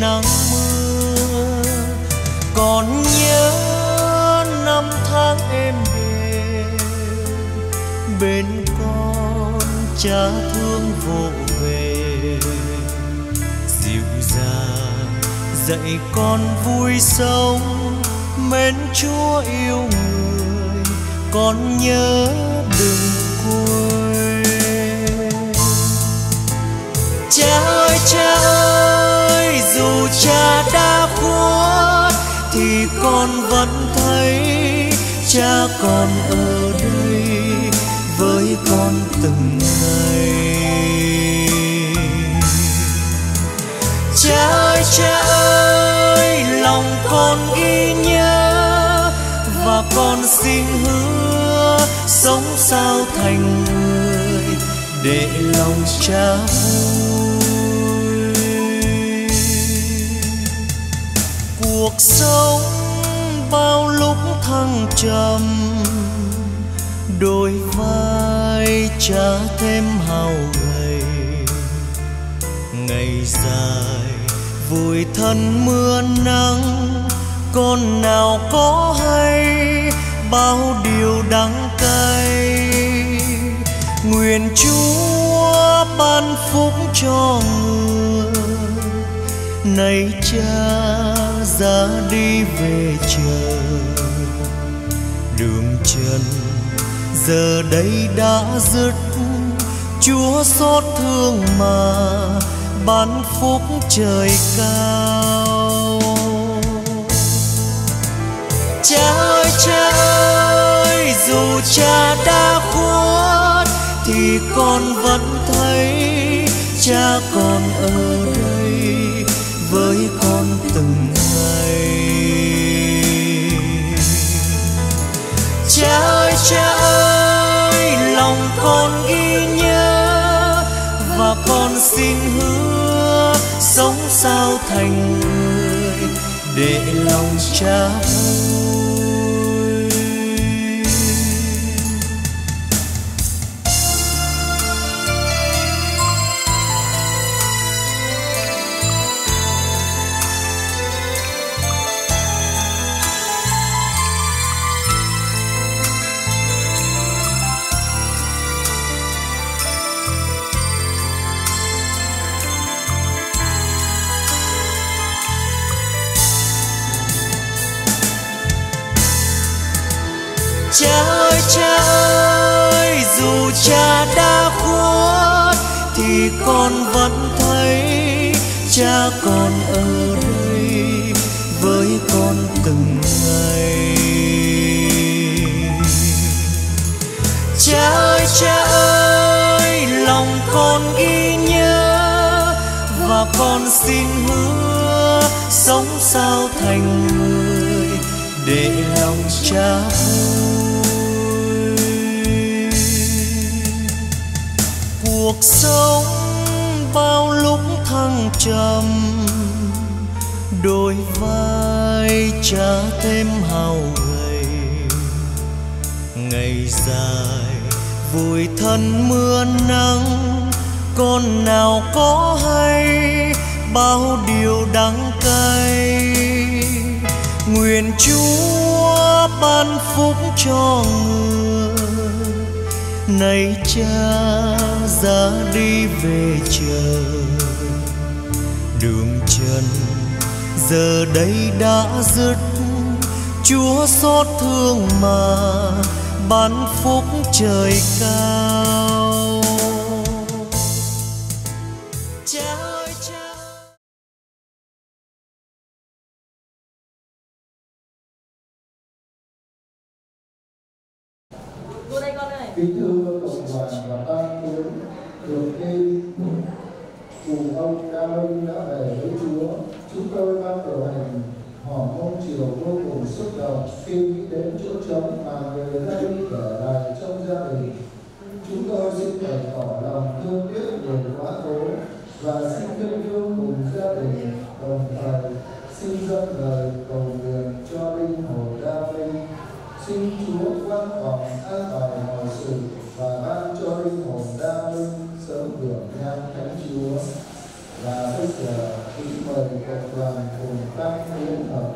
nắng mưa, còn nhớ năm tháng em về bên con cha thương vỗ về dịu dàng dạy con vui sống, mến chúa yêu người, con nhớ đừng quên. Cha ơi cha ơi! Cha đã khuất thì con vẫn thấy cha còn ở đây với con từng ngày. Cha ơi cha ơi, lòng con ghi nhớ và con xin hứa sống sao thành người để lòng cha vui sống bao lúc thăng trầm, đôi vai cha thêm hao gầy. Ngày dài vùi thân mưa nắng, con nào có hay, bao điều đắng cay. Nguyện chúa ban phúc cho người, này cha ra đi về chờ đường chân giờ đây đã dứt chúa xót thương mà ban phúc trời cao. Cha ơi cha ơi, dù cha đã khuất thì con vẫn thấy cha còn ở đây với con từng ngày cha ơi cha ơi, lòng con ghi nhớ và con xin hứa sống sao thành người để lòng cha ơi thì con vẫn thấy cha còn ở đây với con từng ngày. Cha ơi cha ơi, lòng con ghi nhớ và con xin hứa sống sao thành người để lòng cha vui sống bao lúc thăng trầm, đôi vai cha thêm hao gầy ngày dài vùi thân mưa nắng, con nào có hay, bao điều đắng cay. Nguyện chúa ban phúc cho người, này cha ra đi về trời. Đường chân giờ đây đã dứt. Chúa xót thương mà ban phúc trời cao. Chào ơi đây con kính thưa được tin cùng ông ca lưng đã về với chúa, chúng tôi đang khởi hành hòm ông chiều vô cùng xúc động khi nghĩ đến chỗ trống mà người thân để lại trong gia đình. Chúng tôi xin bày tỏ lòng thương tiếc người quá cố và xin thương yêu cùng gia đình đồng thời xin dâng lời cầu nguyện cho linh hồn ca minh xin chúa quan phòng an toàn và bây giờ kính mời cộng đoàn cùng tăng lễ thờ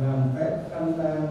làm phép sanh ta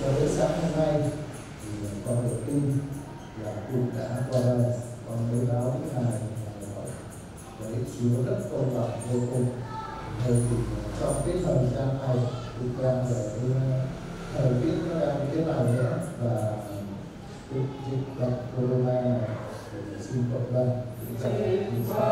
cho đến sáng hôm nay thì con được tin là cũng đã qua đời. Con mới báo với ngài là nói với chúa đất công bằng vô cùng. Thời thì trong cái thời gian này cũng đang về thời tiết nó đang thế này nữa. Và dịch bệnh corona này, thì xin cộng đồng. Chúng ta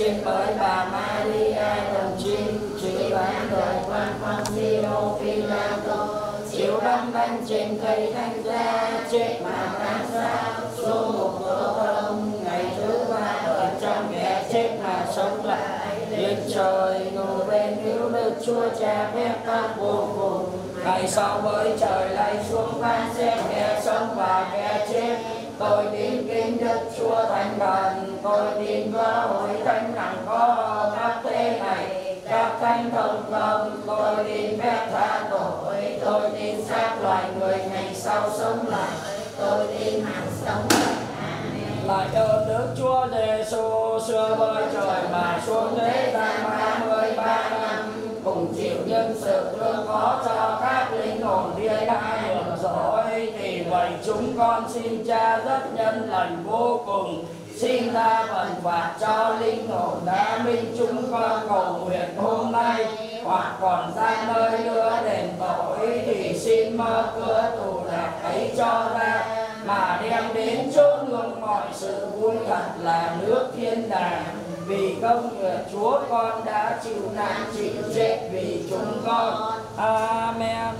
thôi, xin bởi bà Maria đồng chinh chữ bán đời quan quan Diêu Phi La Tô chịu đóng bánh trên cây thanh gia chết mà tan sao số một của ông ngày thứ ba ở trong kẻ chết mà sống lại. Lên trời ngồi bên hữu đức chúa cha phép các vô cùng. Ngày sau với trời lạy xuống phán xét kẻ sống và kẻ chết. Tôi tin kính đức chúa thánh thần tôi tin có hội thánh rằng có các thế này, các thánh thông công tôi tin phép tha tội, tôi tin xác loài người ngày sau sống lại. Tôi tin hàng sống lại. Ơn Đức Chúa Giêsu xưa bơi trời mà xuống thế gian ba mươi ba năm. Cùng chịu nhân sự thương khó cho các linh hồn thiên hai được rồi thì vậy chúng con xin cha rất nhân lành vô cùng xin tha phần phạt cho linh hồn đã minh chúng con cầu nguyện hôm nay hoặc còn ra nơi nữa đền tội thì xin mở cửa tù lạc ấy cho ra mà đem đến chỗ hương mọi sự vui thật là nước thiên đàng vì công nguyện Chúa con đã chịu nạn chịu chết vì chúng con. Amen.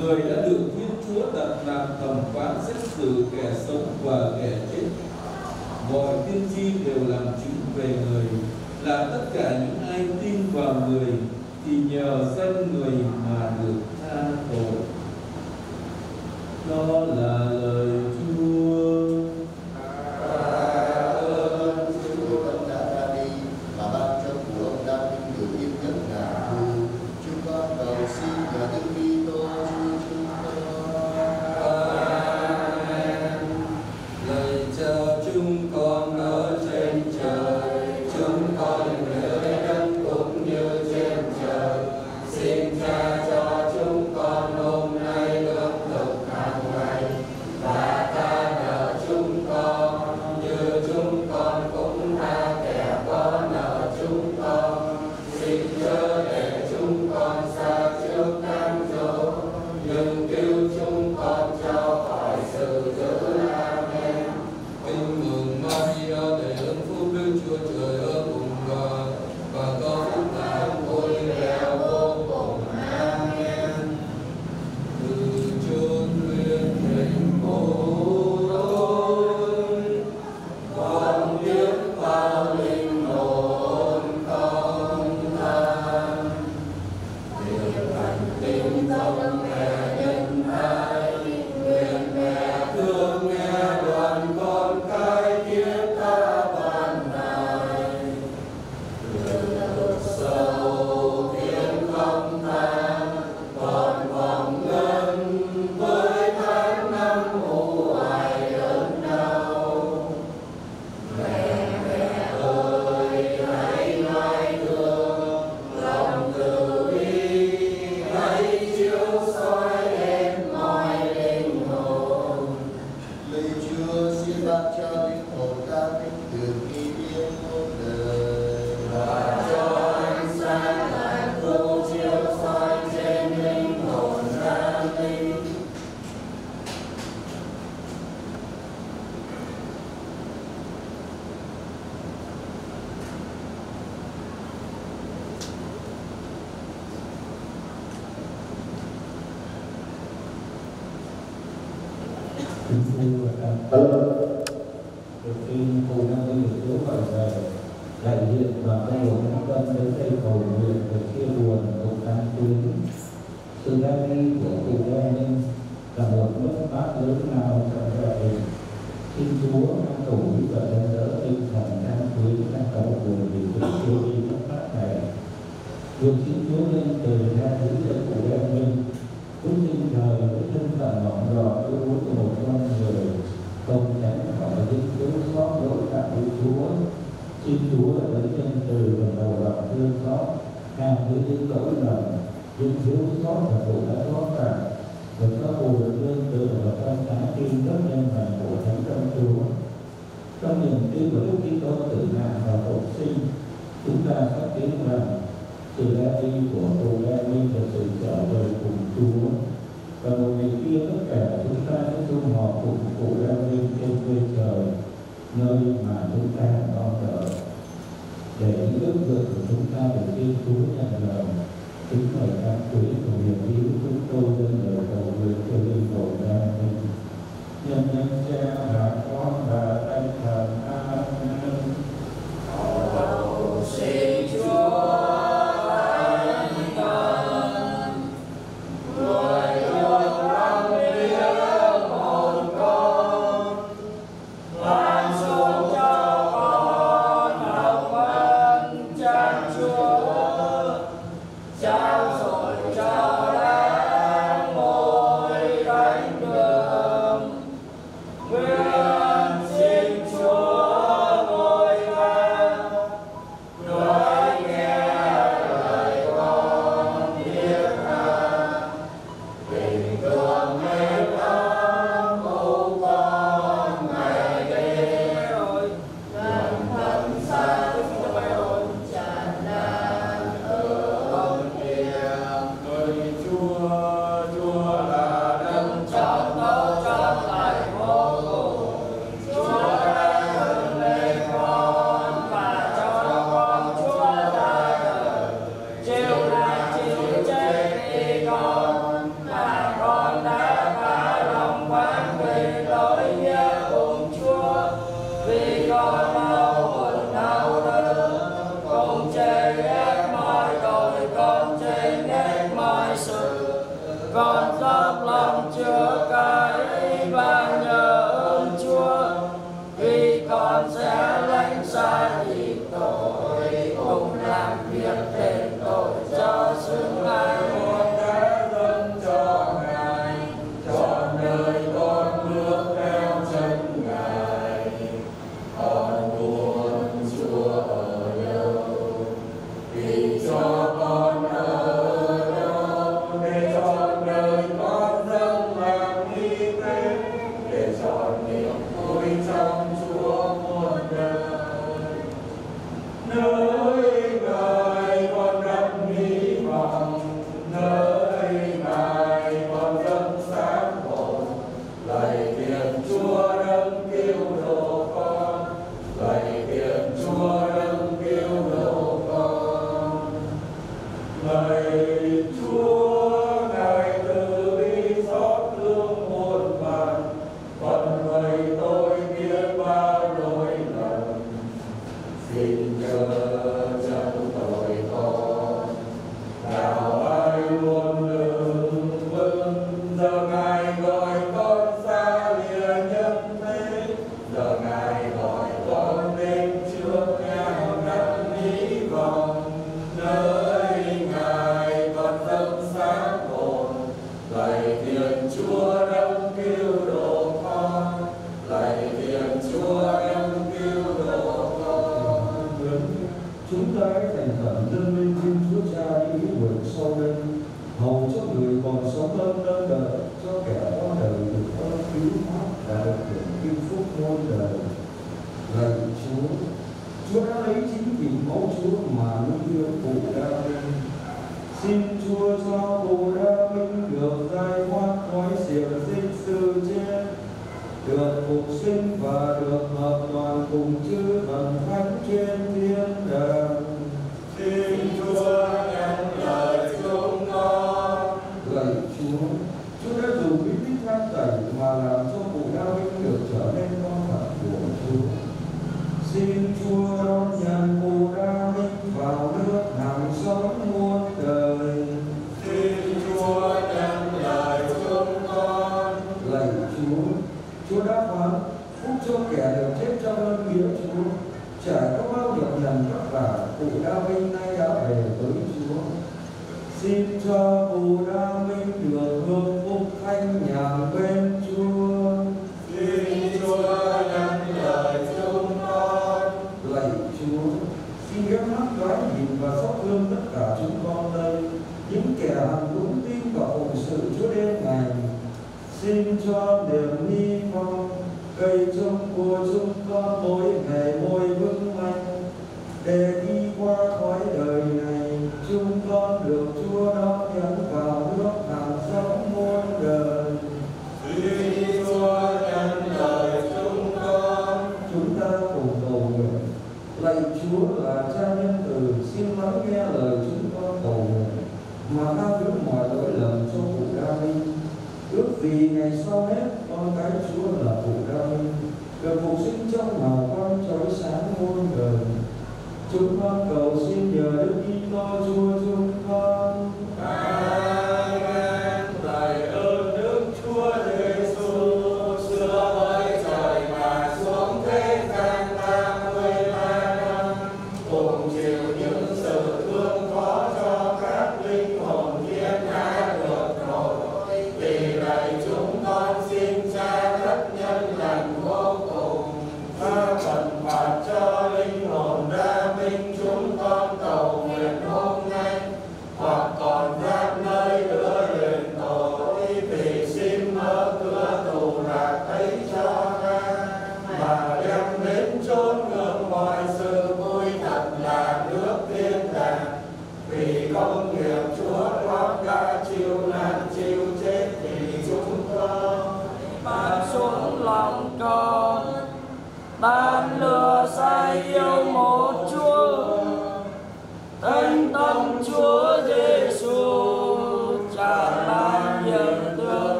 người đã được thiên chúa đặt làm thẩm phán xét xử kẻ sống và kẻ chết. Mọi tiên tri đều làm chứng về người, là tất cả những ai tin vào người thì nhờ danh người mà được tha tội. Đó là lời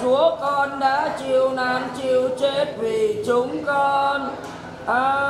Chúa con đã chịu nạn chịu chết vì chúng con. Amen.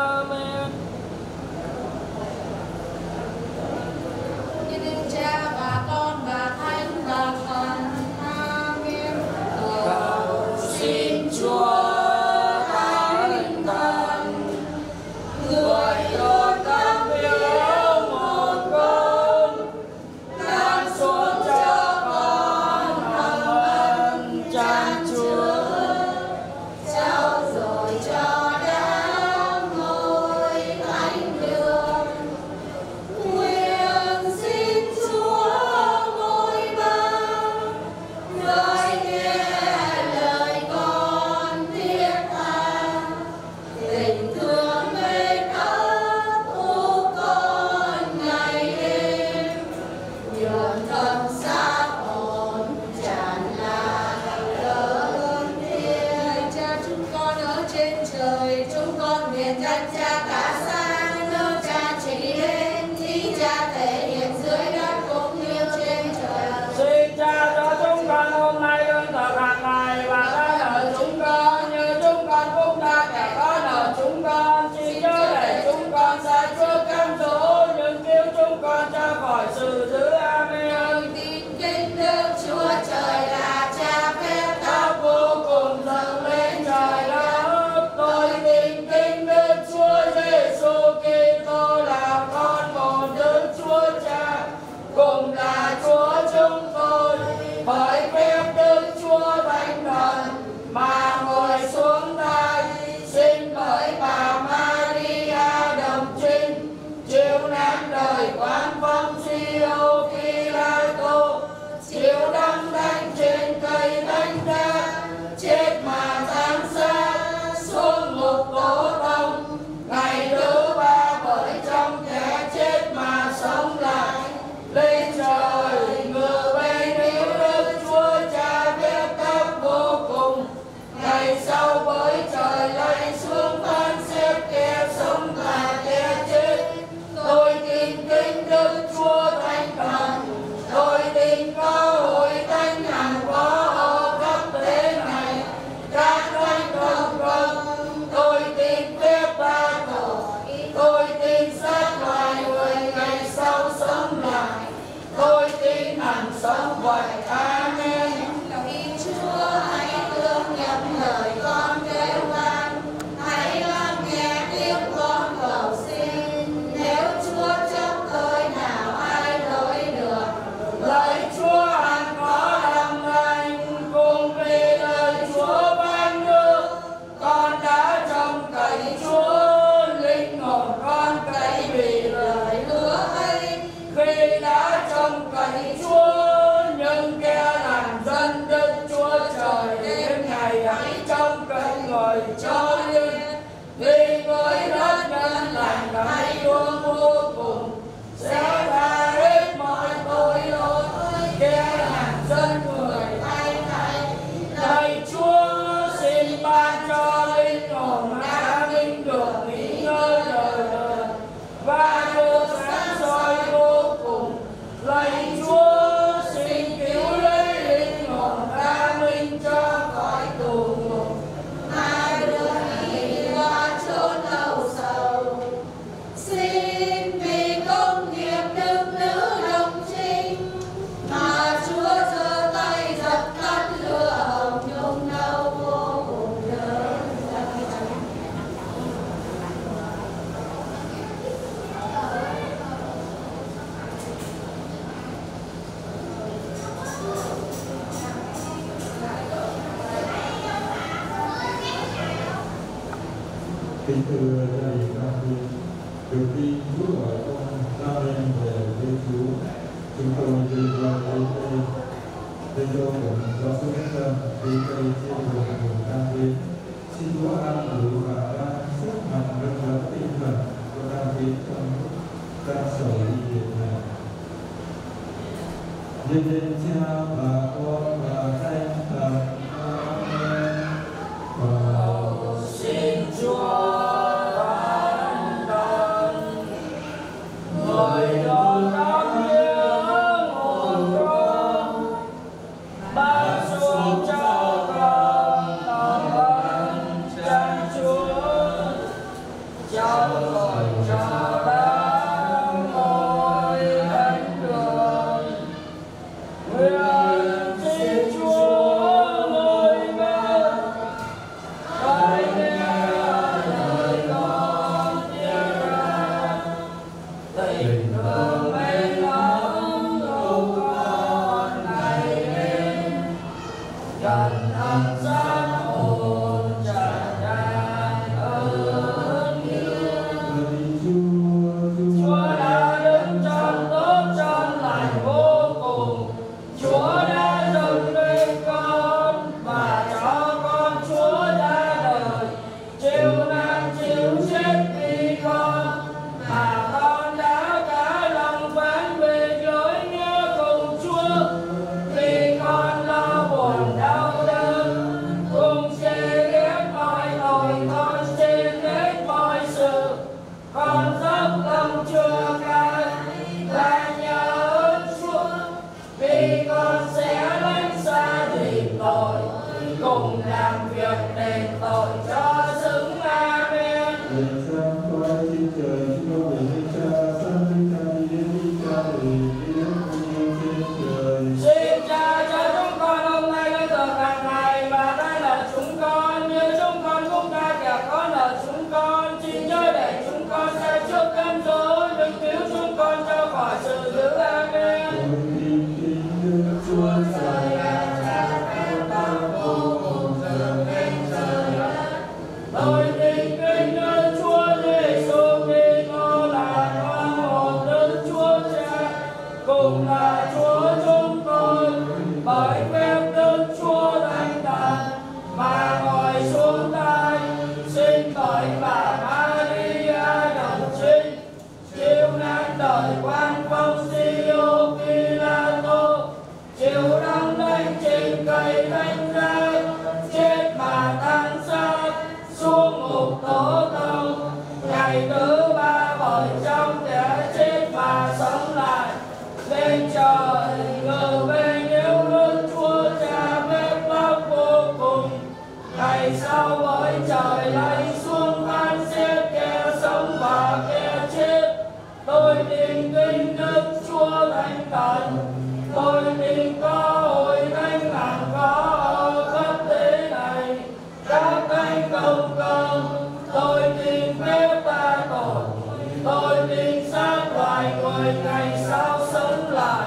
Sống lại,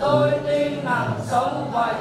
tôi tin rằng sống vậy.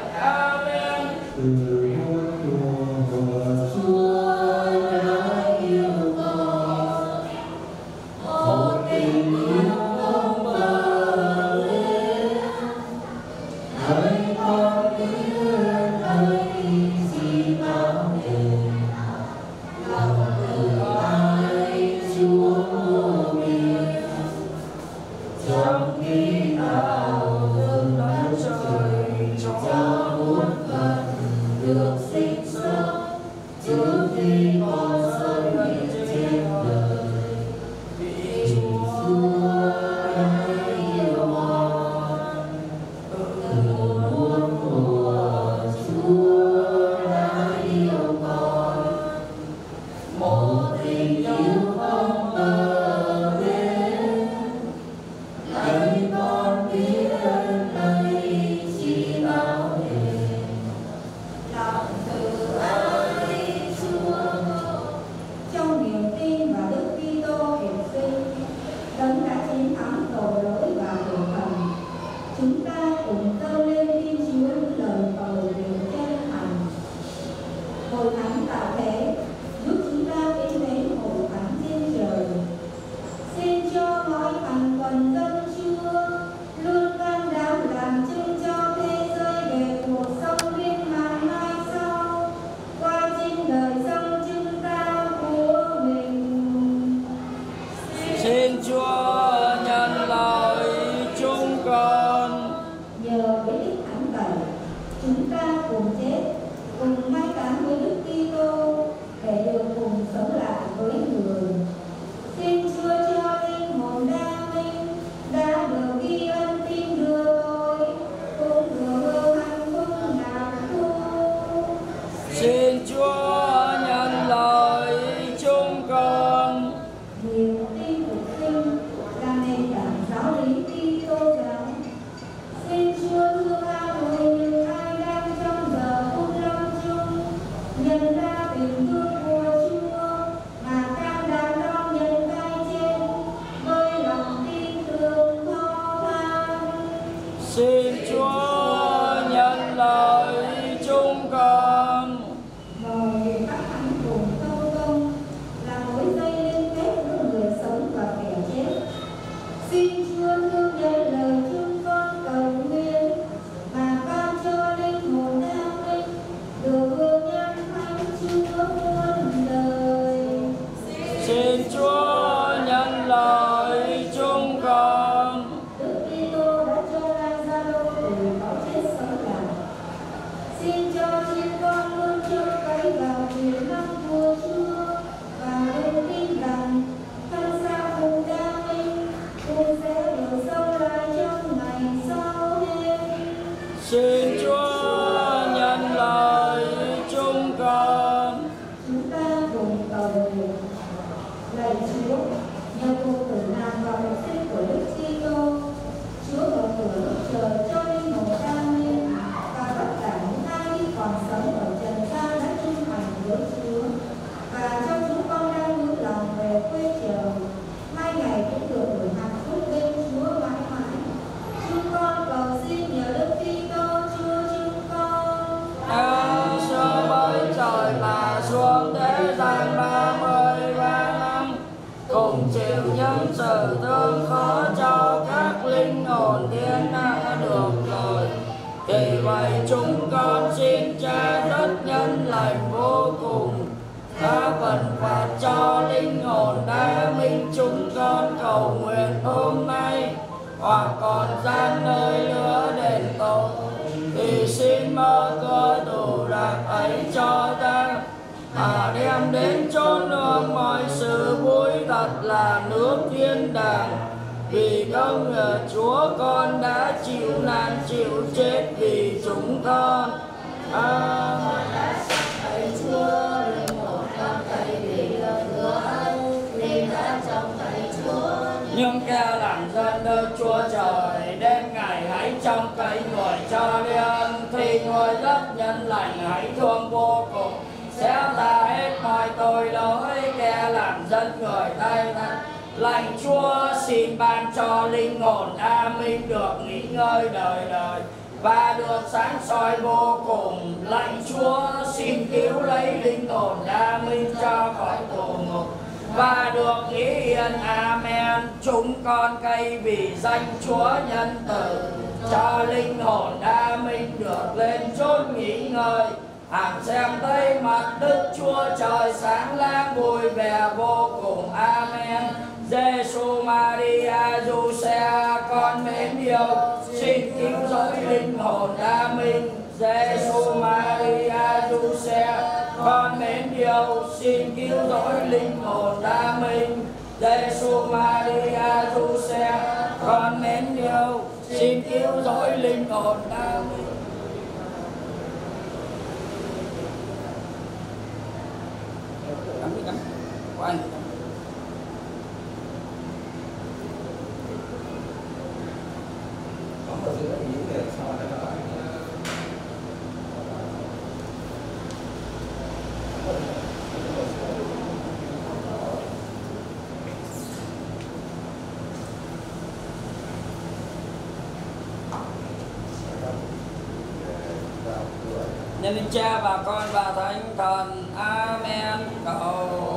xin cứu lấy linh hồn đa minh cho khỏi tù ngục và được ý yên, amen. Chúng con cây vì danh chúa nhân từ cho linh hồn đa minh được lên chốn nghỉ ngơi. Hàng xem tây mặt đức chúa trời sáng lang vui vẻ vô cùng, amen. Giêsu Maria Giuse con mến yêu, xin cứu rỗi linh hồn đa minh. Giêsu Maria đâu xin cứu rỗi linh hồn đa minh, Giêsu Maria thu xe con mến yêu xin cứu rỗi linh hồn đa minh. Thank you. nên cha và con và thánh thần. Amen. Cầu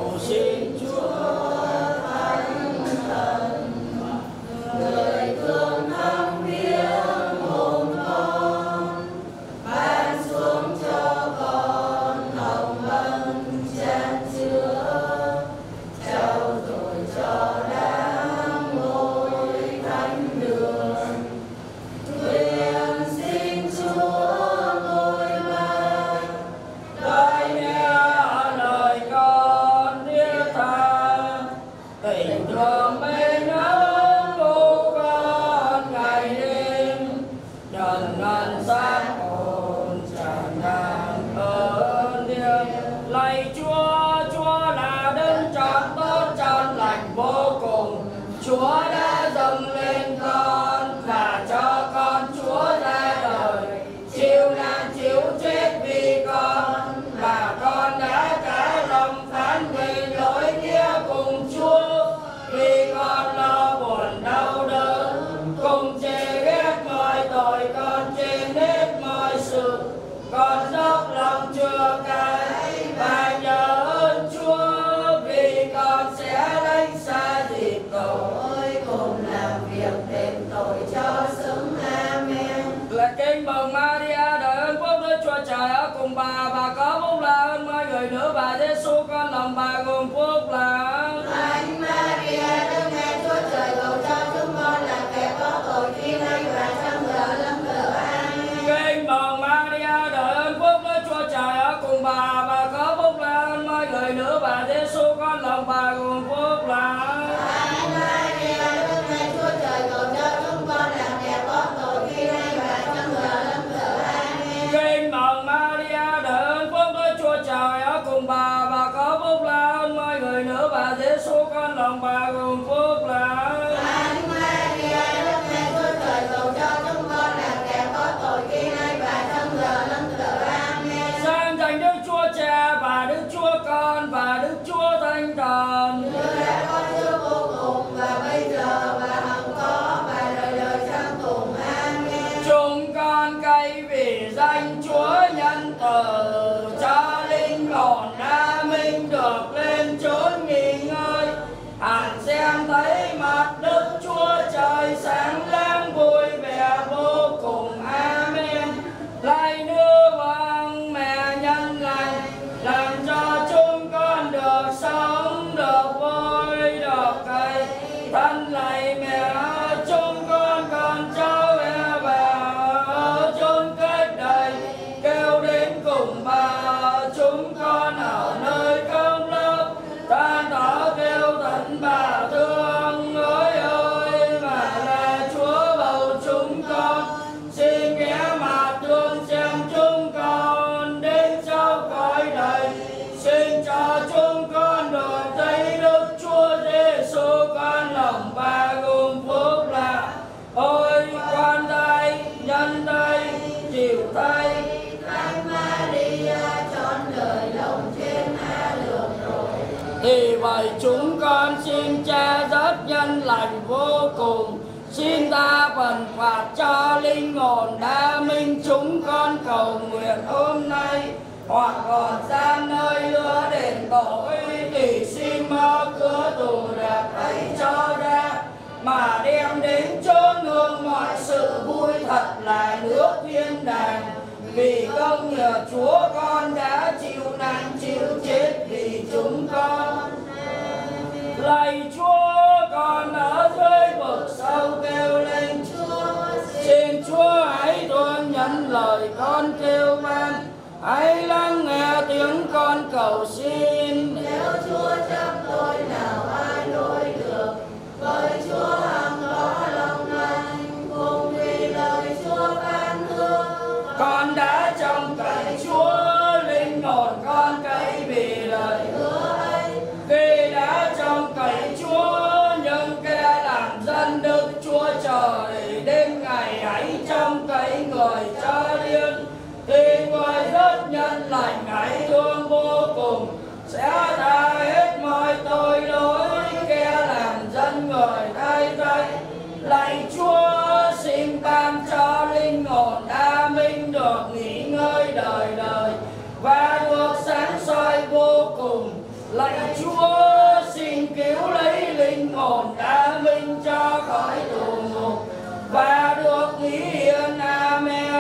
hoặc còn gian nơi lửa đền tội thì xin mở cửa tù đẹp ấy cho ra. Mà đem đến chốn hương mọi sự vui thật là nước thiên đàng. Vì công nhờ Chúa con đã chịu nạn chịu chết vì chúng con. Lạy Chúa, con ở dưới vực sâu kêu lên. Chúa xin Chúa hãy thương nhận lời con kêu van hãy lắng nghe tiếng con cầu xin? Lành hãy thương vô cùng, sẽ tha hết mọi tội lỗi kẻ làm dân người thay thay lạy Chúa, xin ban cho linh hồn đa minh được nghỉ ngơi đời đời và được sáng soi vô cùng. Lạy Chúa, xin cứu lấy linh hồn đa minh cho khỏi tù ngục và được nghỉ yên, amen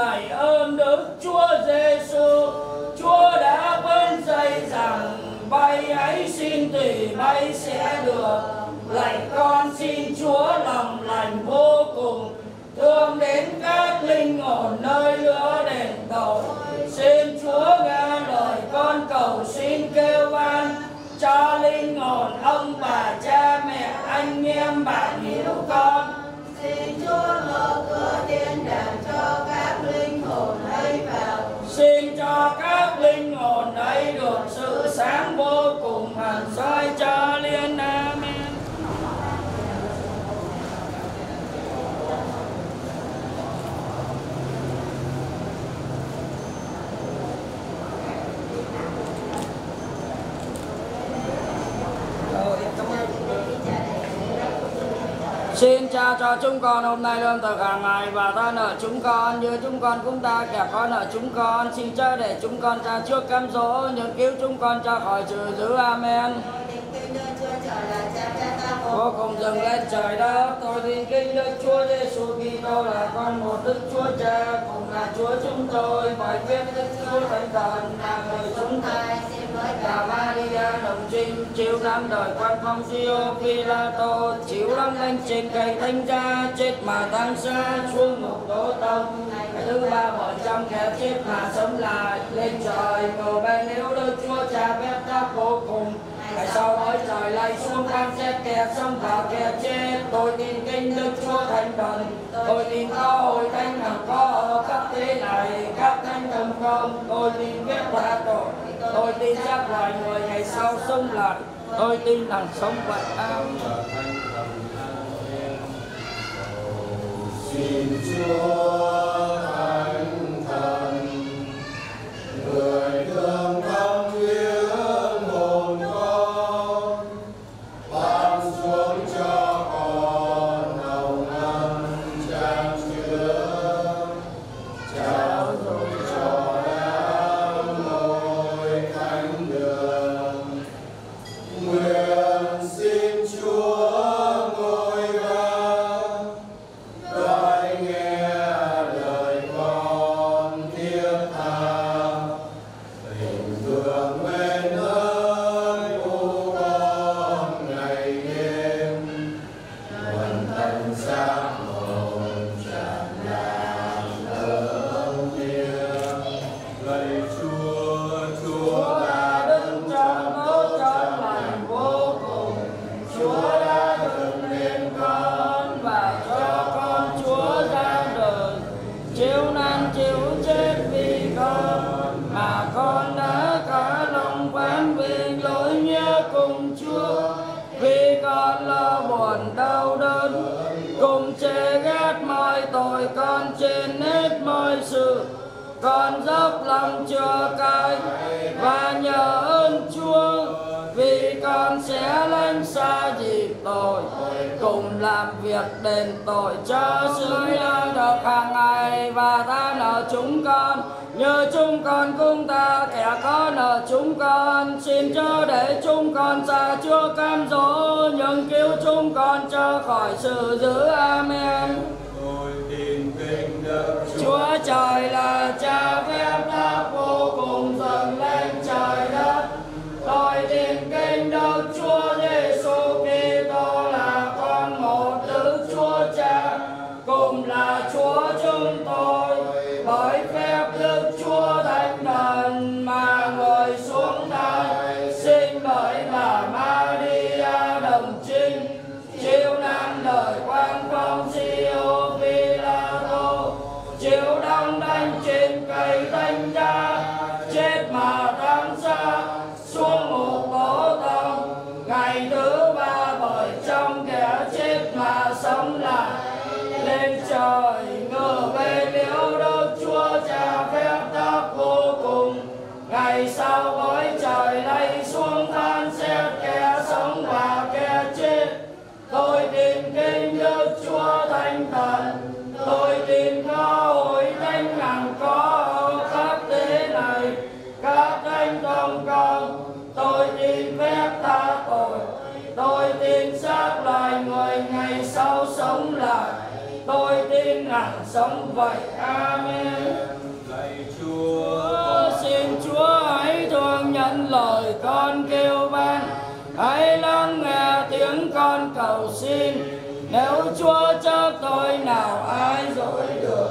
lạy ơn đức Chúa Giêsu Chúa đã quên dạy rằng bay ấy xin tùy bay sẽ được. Lạy con xin Chúa lòng lành vô cùng. Thương đến các linh hồn nơi lửa đền tội xin Chúa nghe lời con cầu, xin kêu van cho linh hồn ông bà, cha mẹ, anh em bạn hữu con. Xin Chúa mở cửa thiên đàng cho các linh hồn ấy vào xin cho các linh hồn ấy được sự sáng vô cùng hằng soi cho liên amen Xin cha cho chúng con, hôm nay lương thực hàng ngày và tha nợ chúng con như chúng con cũng ta kẻ có nợ chúng con. Xin cha để chúng con ra trước cam dỗ nhưng cứu chúng con cha khỏi trừ dữ. Amen có công Chúa cùng lên trời đó tôi tin kinh Đức Chúa Giêsu Kitô là con một Đức Chúa Cha, cùng là Chúa chúng tôi, bởi biết Đức Chúa Thánh Thần là người chúng ta. Xin với cả Maria đồng trinh chịu năm đời quan phong Gio Pilato chịu lắm lên trên cây thánh giá chết mà tăng xa xuống ngục tố tông ngày thứ ba bỏ trong kẻ chết mà sống lại lên trời cầu bên nếu Đức Chúa Cha phép ta vô cùng Tại sao với trời lại xuống quan xét kẹp sống và kẹp chết? Tôi tin kinh Đức Chúa thành Thần. Tôi tin có hội thánh hằng có ở khắp thế này, các thánh thần không? Tôi tin biết tha tội. Tôi tin chắc loài người ngày sau sống lại tôi tin rằng sống vậy amen Xin Chúa Thánh Thần, người thương tâm đền tội cho sự lỗi được hàng ngày và ta nợ chúng con. Như chúng con cũng ta kẻ có nợ chúng con. Xin cho để chúng con xa chưa cam dỗ nhưng cứu chúng con cho khỏi sự dữ amen. Chúa trời là cha vậy. Amen. Lạy chúa xin chúa hãy thương nhận lời con kêu van hãy lắng nghe tiếng con cầu xin. Nếu chúa cho tôi nào ai dối được.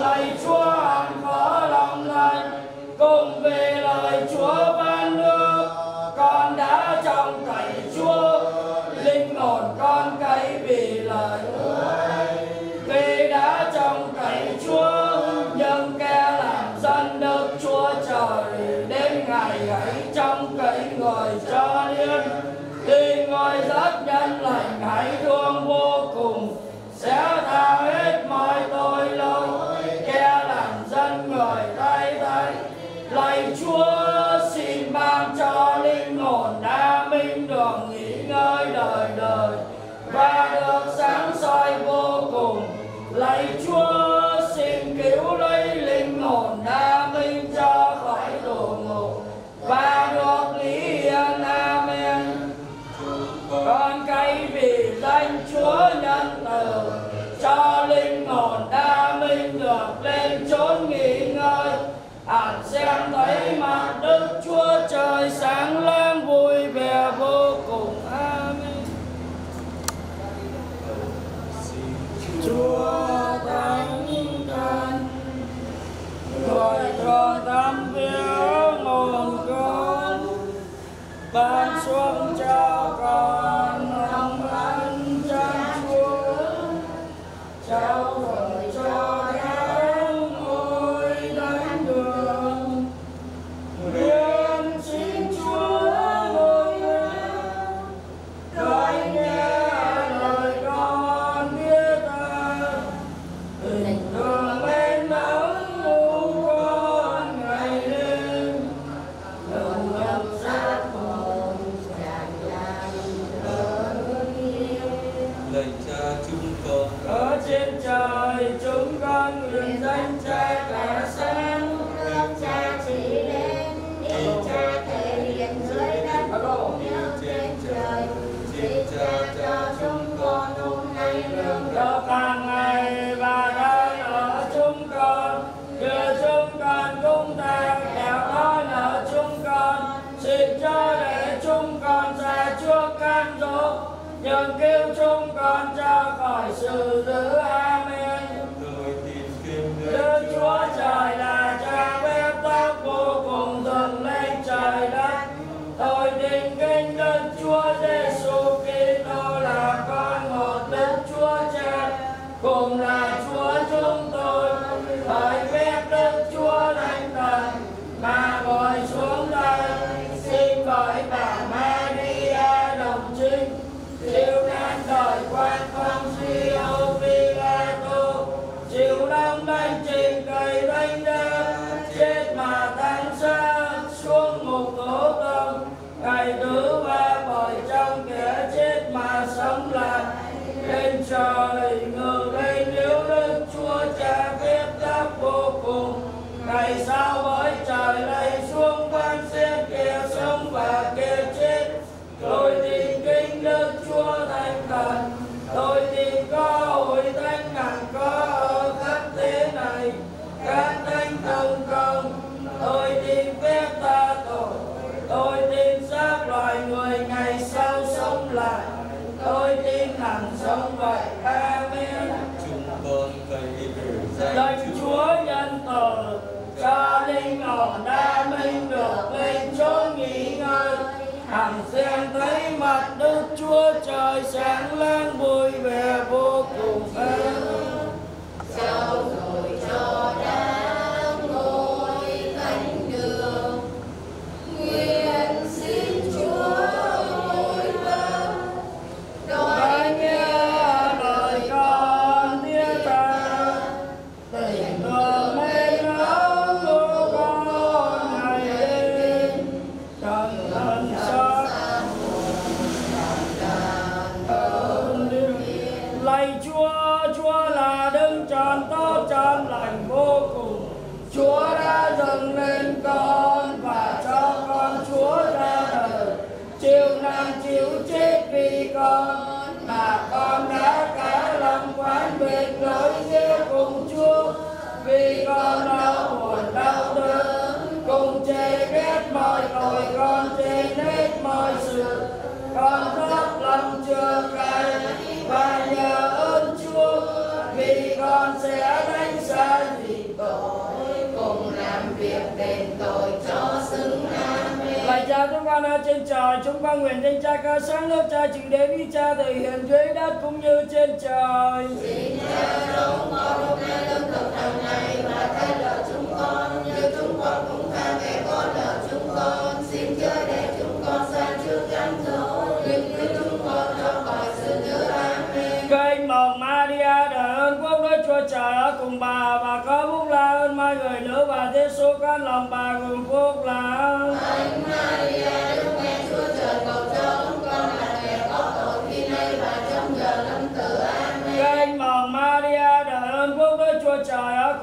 Lạy chúa hằng có lòng lành cùng về lời chúa ban nước con đã trong cậy chúa. Linh hồn con cậy phải thương vô cùng, sẽ tha hết mọi tội lỗi. Kẻ làm dân người tay tay, lạy chúa xin ban cho linh hồn đa minh được nghỉ ngơi đời đời. Và được sáng soi vô cùng, lạy chúa nhân từ, cho linh hồn đa minh được lên chốn nghỉ ngơi. Ảnh xem thấy mặt đức chúa trời sáng lên vui vẻ vô cùng. Amen. Chúa thánh thần người cho thăm viếng hồn con ban xuống cho con hồng anh Tchau, Resulullah trời ngự đây nếu đức chúa cha phép tác vô cùng. Ngày sau với trời lạy xuống ban xét kẻ sống và kẻ chết? Tôi tin kính đức chúa thành thần. Tôi tin có hội thánh ngàn có ở khắp thế này. Các thánh thần công tôi tin phép ta tội. Tôi tin giác loài người ngày sau sống lại tôi tin hằng sống vậy amen. Chúng con cậy gửi danh lệnh chúa nhân từ cho linh hồn đa minh được lên chốn nghỉ ngơi. Hằng xem thấy mặt đức chúa trời sáng lang vui vẻ vì con đau buồn, đau đớn, cùng chê ghét mọi tội, con chê hết mọi sự. Con rất lòng chưa cay, và nhờ ơn Chúa, vì con sẽ đánh xa vì tội, cùng làm việc đền tội cho xứng Lạy cha chúng con ở trên trời, chúng con nguyện danh cha ca sáng lớp cha trình đến với cha thể hiện dưới đất cũng như trên trời. Xin cha trong con hôm nay lương thực hàng ngày và thay lời chúng con như chúng con cũng tha kẻ con nợ chúng con xin chớ để chúng con xa trước cám dỗ nhưng cứu chúng con cho khỏi sự dữ Amen Kinh mừng Maria đời ơn quốc Đức Chúa Trời ở cùng bà và có phúc là ơn mai người nữ và Giêsu con lòng bà cùng phúc là ơn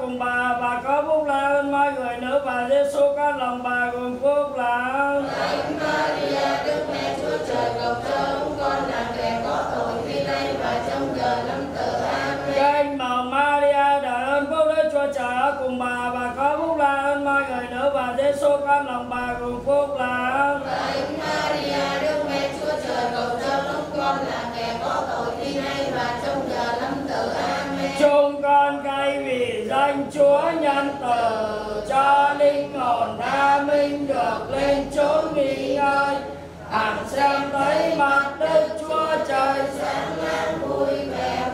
cùng bà. Và có phúc là ơn mọi người nữ và Giêsu con lòng bà Giêsu con lòng bà gồm phúc là Thánh Maria Đức Mẹ Chúa Trời cầu cho chúng con là kẻ có tội khi nay và trong giờ lâm tử. Amen. Chúng con cay vì danh Chúa nhân từ cho linh hồn đa minh được lên chốn nghỉ ngơi. Hằng xem thấy mặt Đức Chúa Trời sáng Sáng vui vẻ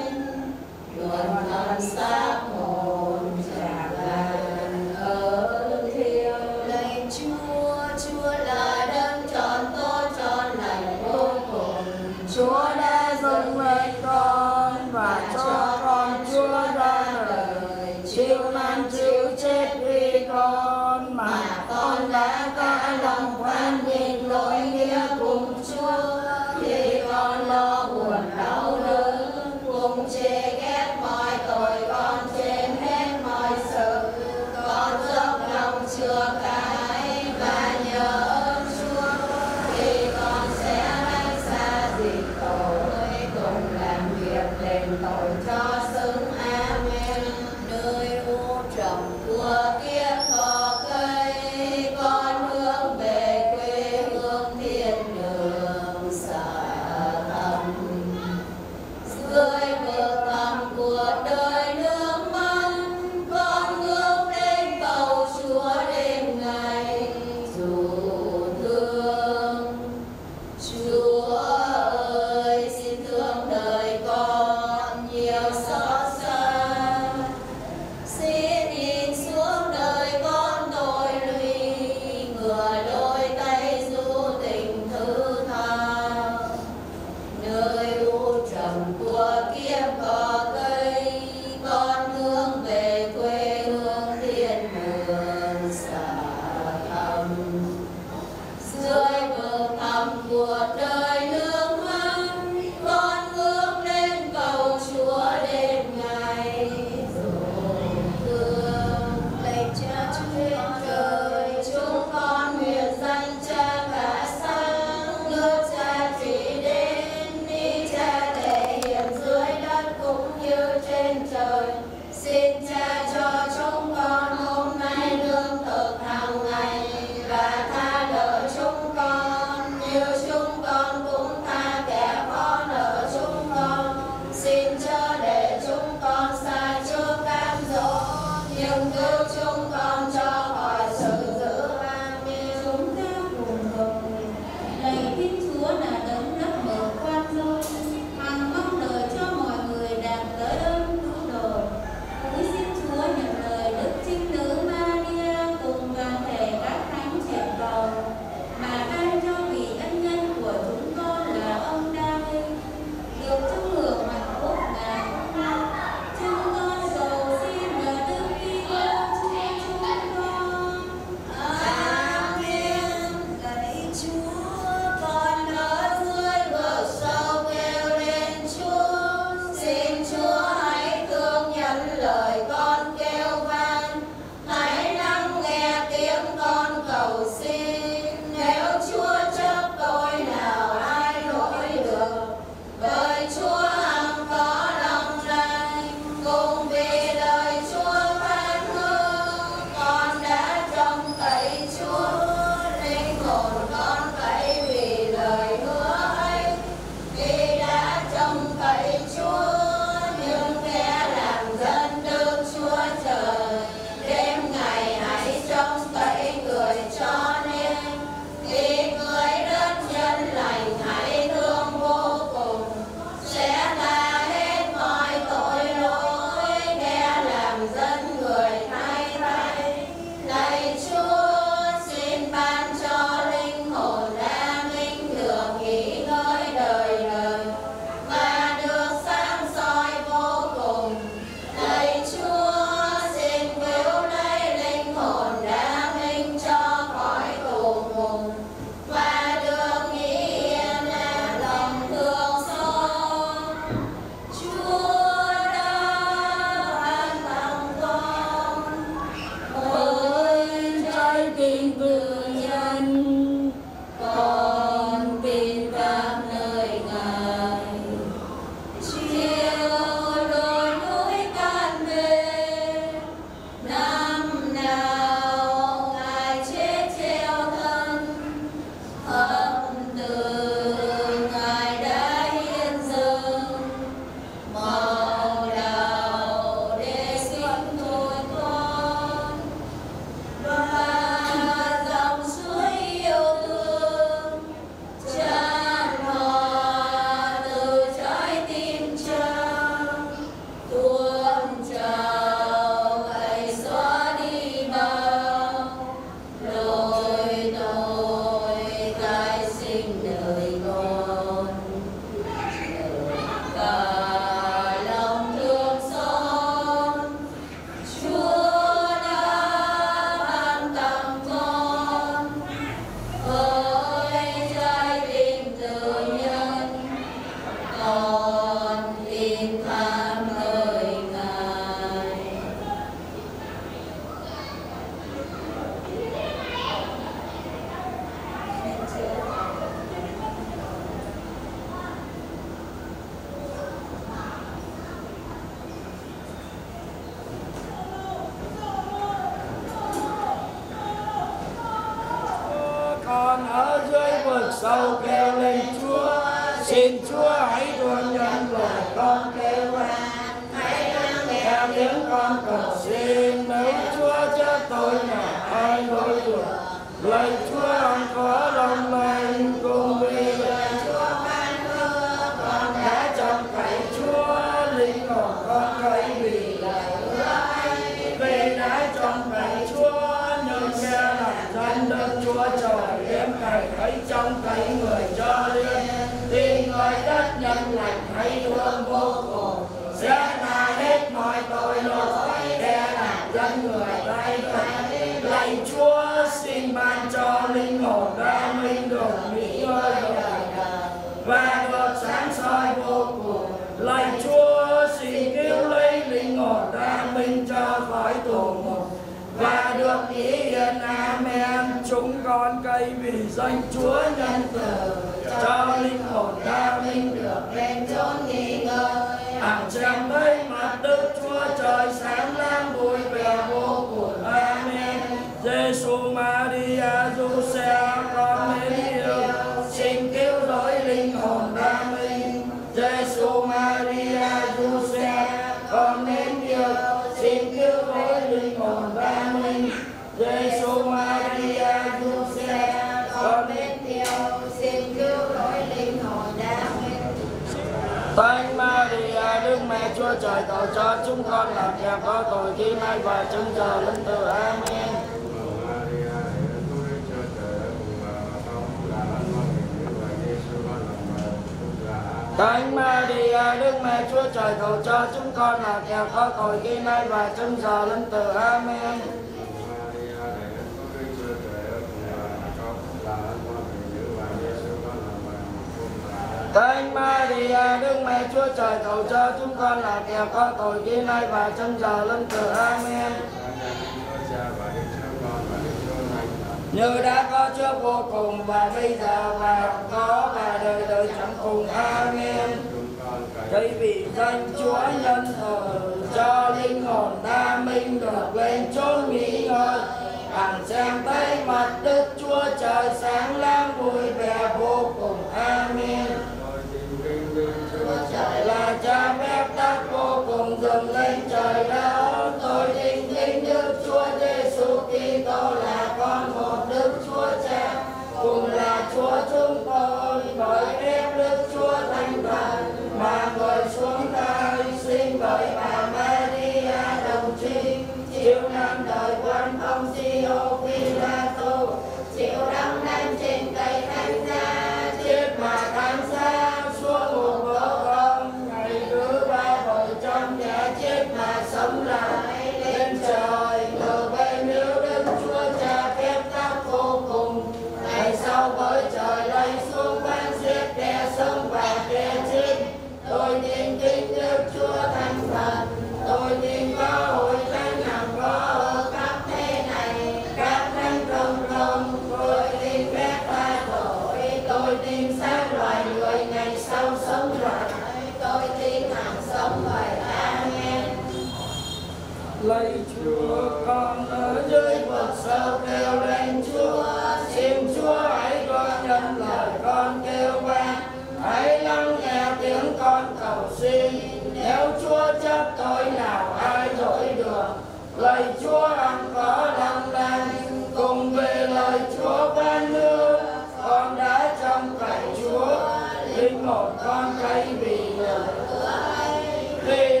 một con cây vì lời hứa khi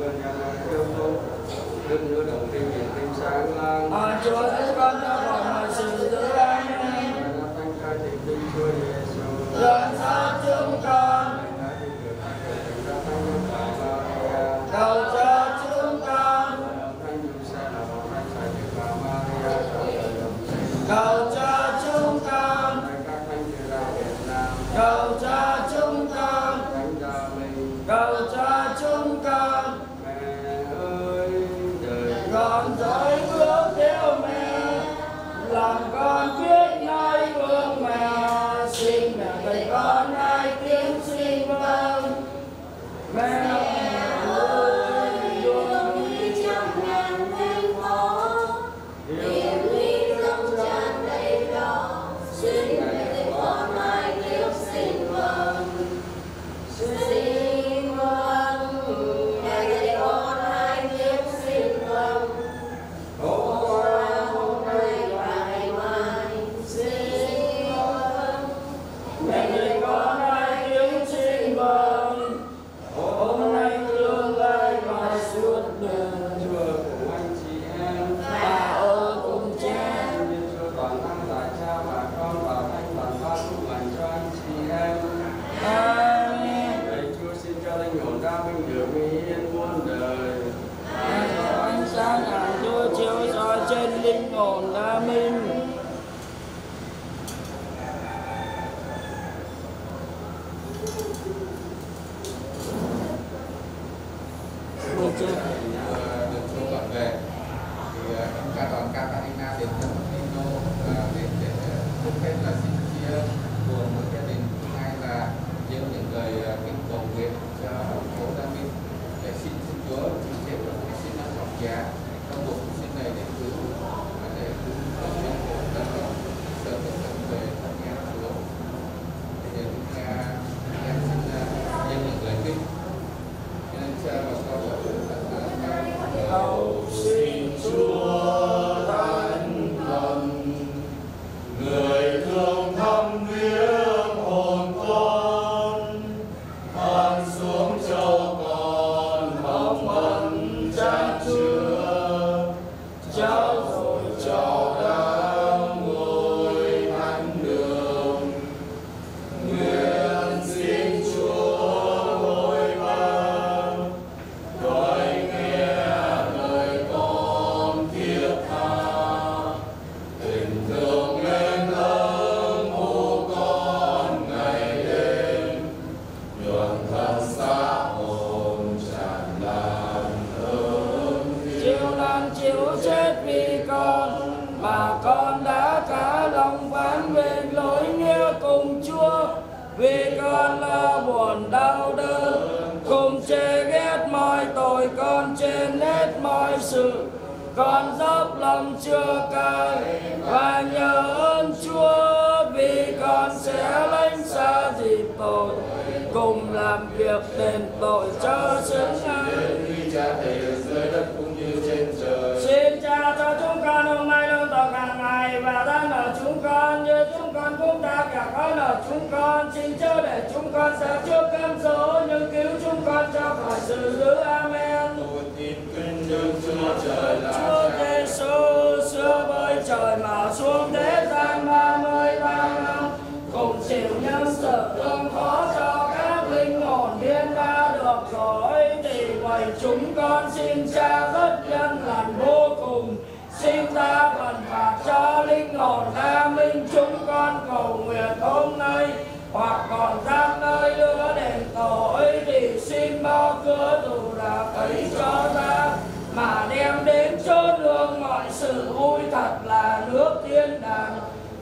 gần nhà máy ô tô được nữa đồng thêm điện thêm sáng là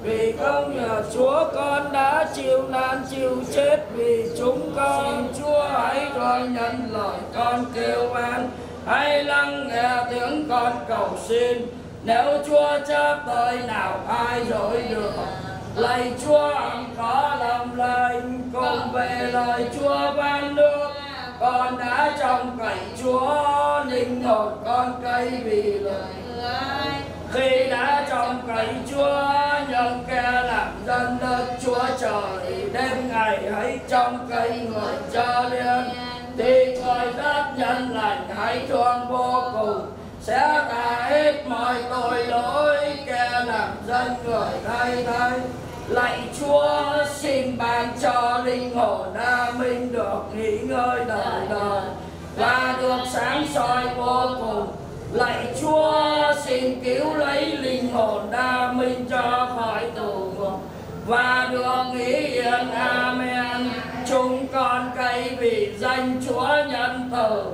vì công nhờ Chúa, con đã chịu nan chịu chết. Vì chúng con Chúa hãy cho nhận lời con kêu an. Hãy lắng nghe tiếng con cầu xin. Nếu Chúa chấp tới, nào ai dối được? Lạy Chúa hằng có lòng lành Con về lời Chúa ban nước. Con đã trong cậy Chúa linh hồn con cây vì lời khi đã trong cánh chúa, nhân kẻ làm dân đất chúa trời đêm ngày hãy trong cây người cho liên. Thì người đất nhân lành hãy thương vô cùng. Sẽ tha hết mọi tội lỗi, kẻ làm dân người thay thay. Lạy chúa, xin ban cho linh hồn na minh được nghỉ ngơi đời đời và được sáng soi vô cùng lạy chúa, xin cứu lấy linh hồn đa minh cho khỏi tù vong và được nghỉ yên, amen. Chúng con cây vì danh chúa nhân từ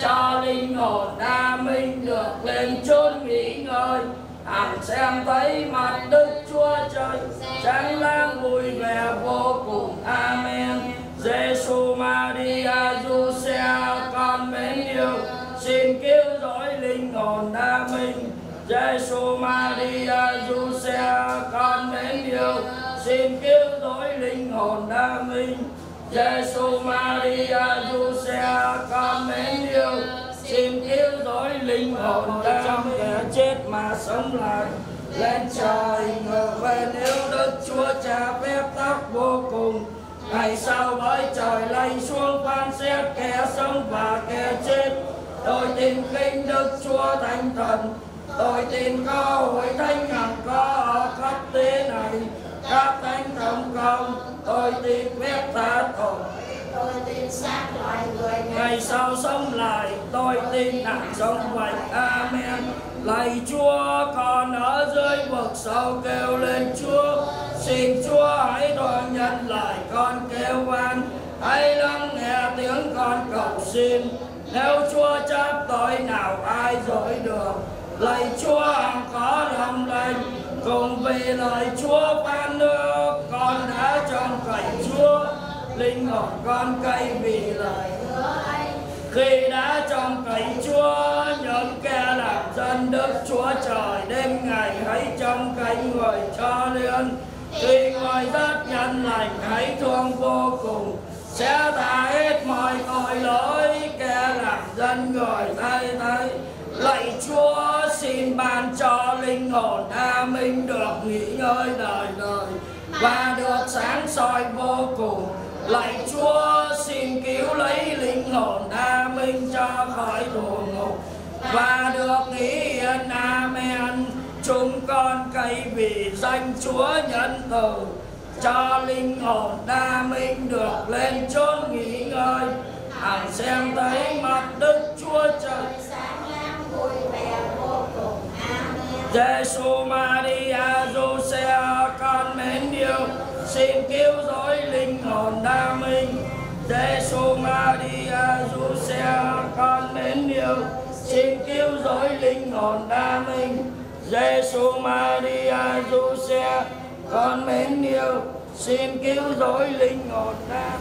cho linh hồn đa minh được lên chốn nghỉ ngơi. Hẳn xem thấy mặt đức chúa trời tránh lang vui vẻ vô cùng, amen. Giêsu maria giuse con mến yêu xin cứu rỗi linh hồn đa minh. Giêsu Maria Giuse con mến yêu. Xin cứu rỗi linh hồn đa minh. Giêsu Maria Giuse con mến yêu. Xin cứu rỗi linh hồn đa minh. kẻ chết mà sống lại. Lên trời ngự về nếu Đức Chúa Cha phép tắc vô cùng. Ngày sau bởi trời lành xuống phán xét kẻ sống và kẻ chết tôi tin kinh đức chúa thánh thần. Tôi tin có hội thánh hằng có ở khắp thế này. Các thánh thần công tôi tin phép tha tội tôi tin xác loài người ngày sau sống lại tôi tin nạn sống vậy. Amen. Lạy chúa con ở dưới vực sâu kêu lên chúa. Xin chúa hãy đoàn nhận lại con kêu van. Hãy lắng nghe tiếng con cầu xin nếu chúa chấp tội nào ai dối được, lạy chúa hằng có lòng lành cùng vì lời chúa ban nước, con đã trông cậy chúa. Linh hồn con cay vì lời khi đã trông cậy Chúa, những kẻ làm dân Đức Chúa trời đêm ngày hãy trông cậy người cho liên khi ngồi rất nhân lành hãy thương vô cùng sẽ tha hết mọi tội lỗi, kẻ làm dân gọi thay thay. Lạy Chúa, xin ban cho linh hồn tha Minh được nghỉ ngơi đời đời và được sáng soi vô cùng. Lạy Chúa, xin cứu lấy linh hồn tha Minh cho khỏi tù ngục và được nghỉ yên. Amen. Chúng con cậy vì danh Chúa nhân từ cho linh hồn đa minh được lên chốn nghỉ ngơi. Hằng xem thấy mặt đức chúa trời. Sáng láng vui vẻ vô cùng. Amen. Giêsu Maria Jose con mến yêu xin cứu rỗi linh hồn đa minh. Giêsu Maria Jose con mến yêu xin cứu rỗi linh hồn đa minh. Giêsu Maria Jose con mến yêu xin cứu rỗi linh hồn ta.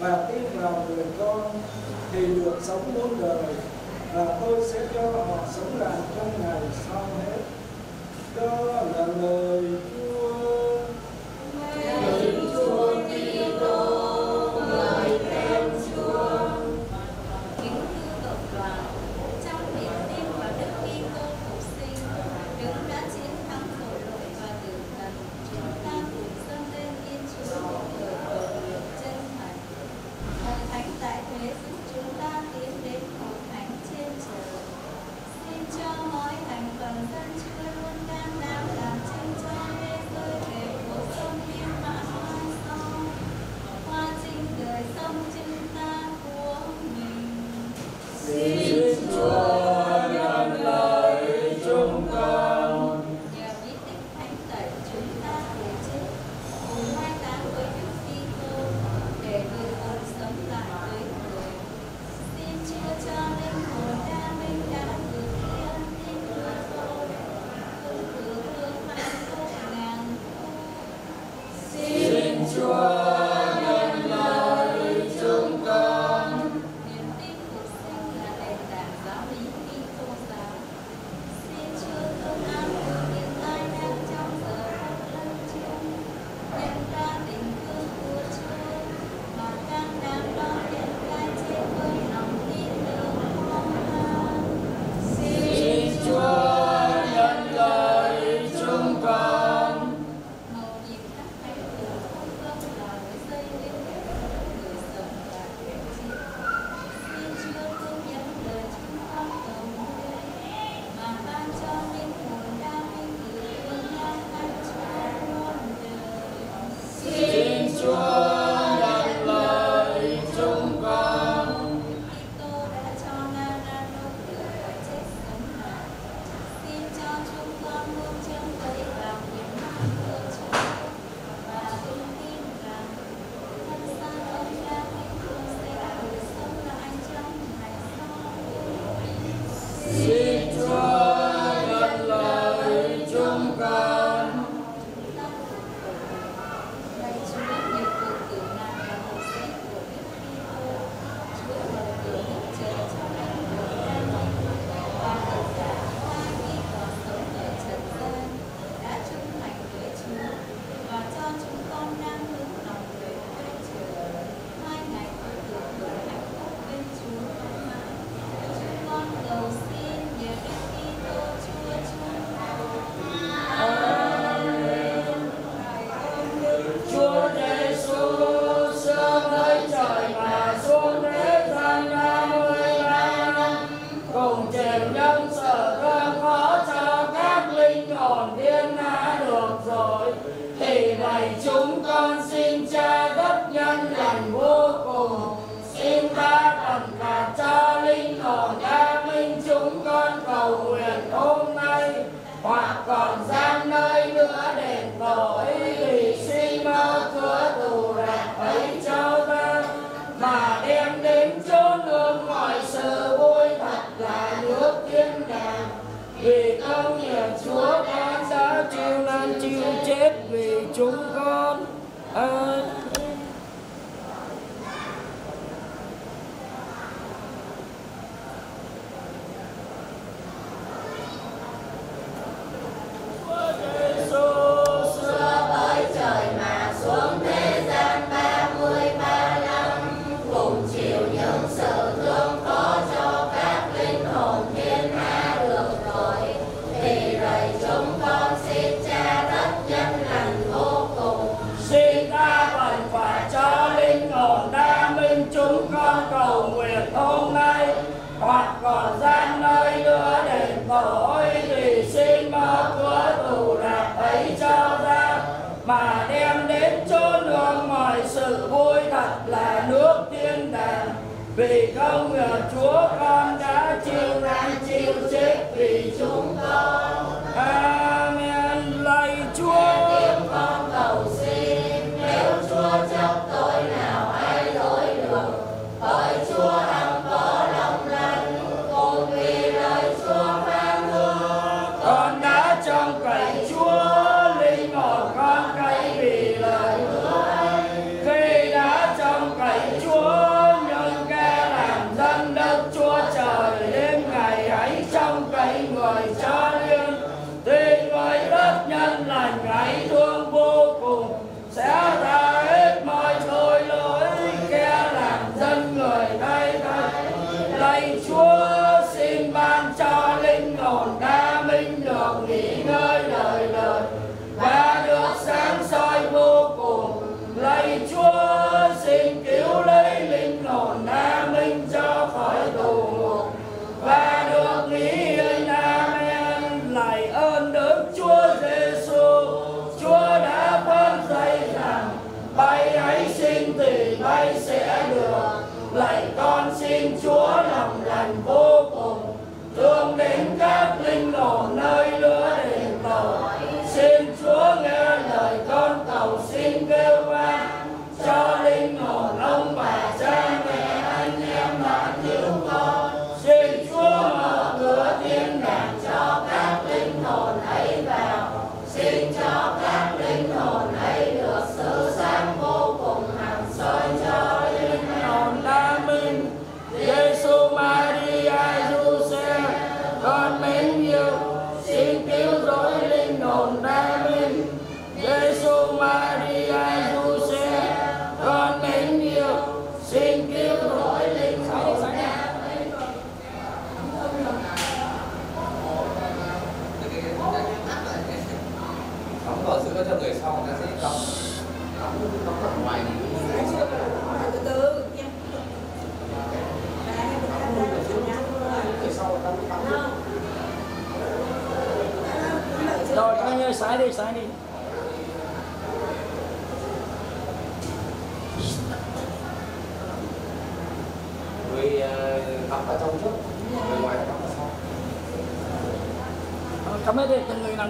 và tin vào người con thì được sống muôn đời, và tôi sẽ cho họ sống lại trong ngày sau hết. Đó là lời Chúa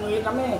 hết đi từng người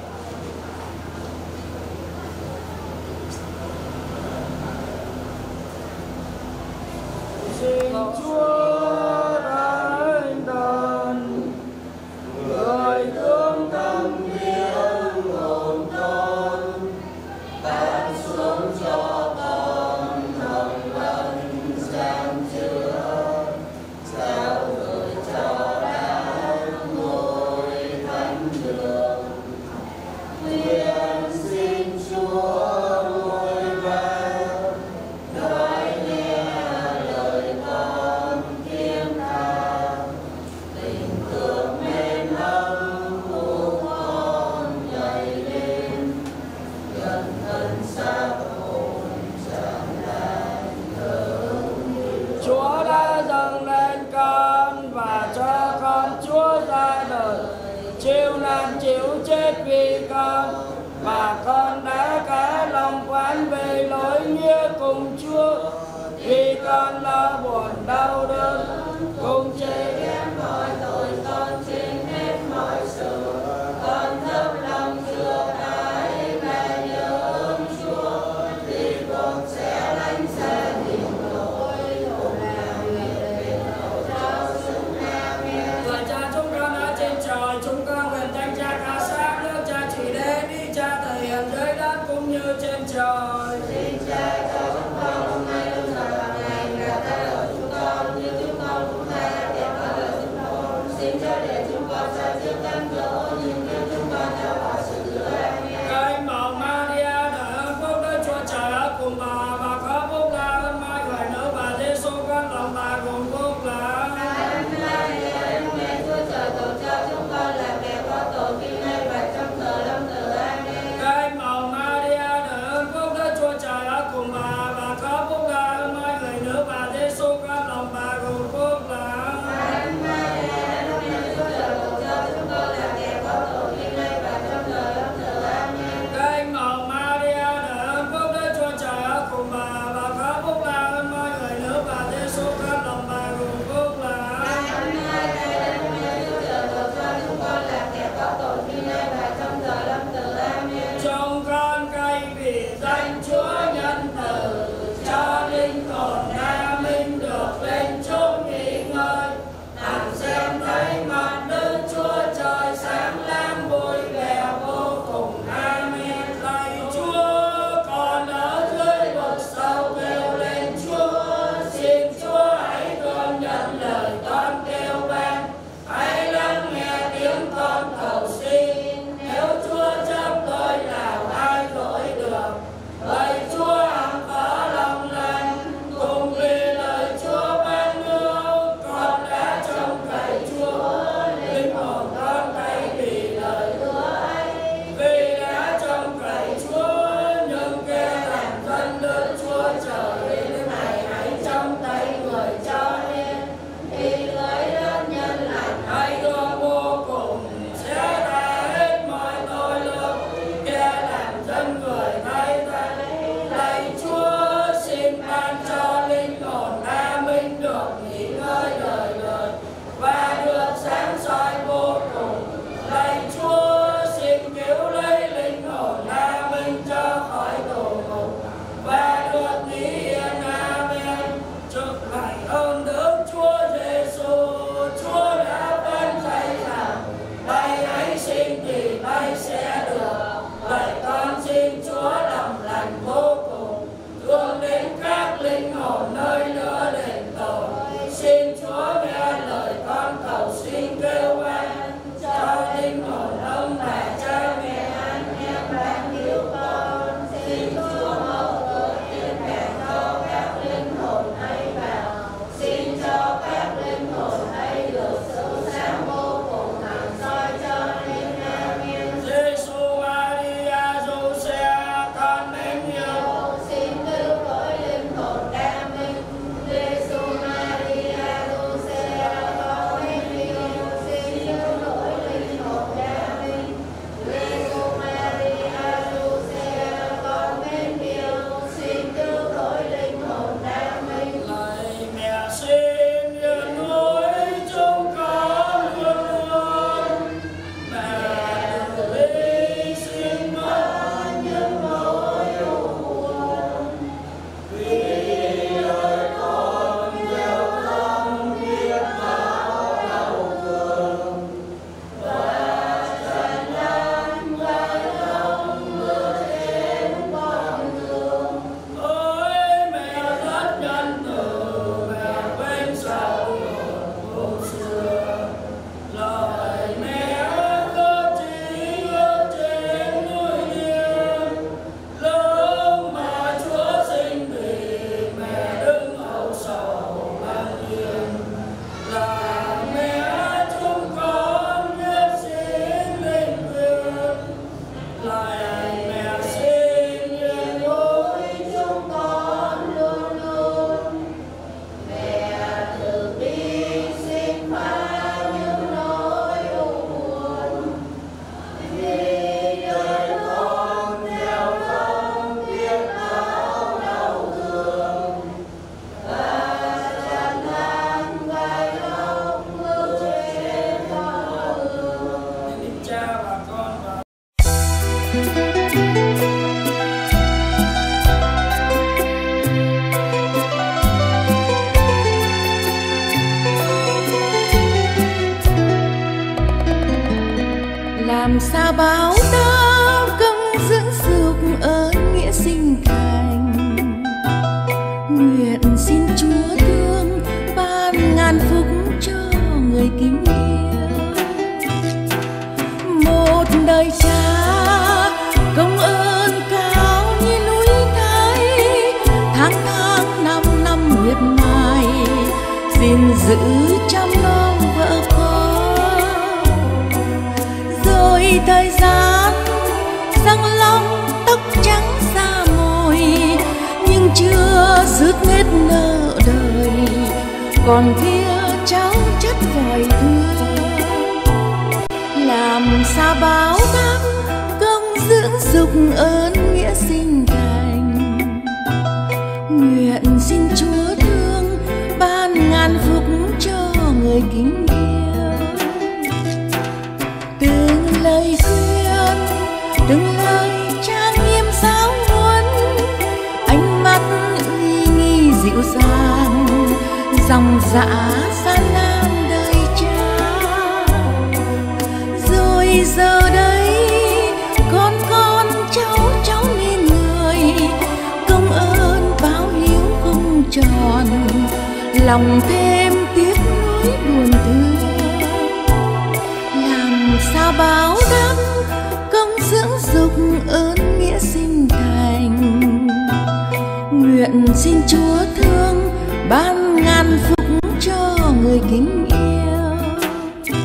ngàn phúc cho người kính yêu.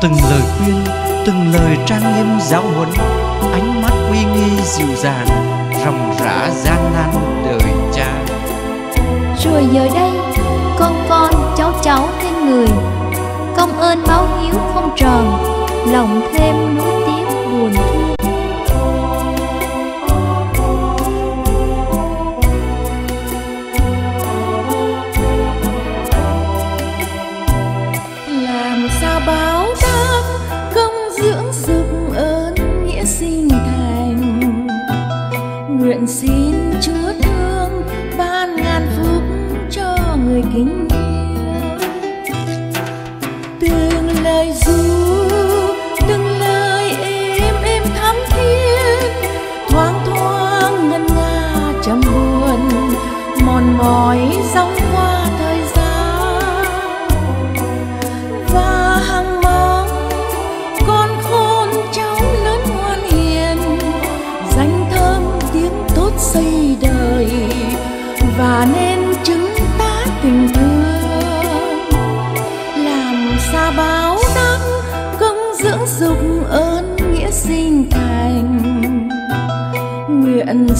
Từng lời khuyên từng lời trang nghiêm giáo huấn ánh mắt uy nghi dịu dàng ròng rã gian nan đời cha. Rồi giờ đây con con cháu cháu thêm người công ơn báo hiếu không tròn lòng thêm nuối tiếc buồn thương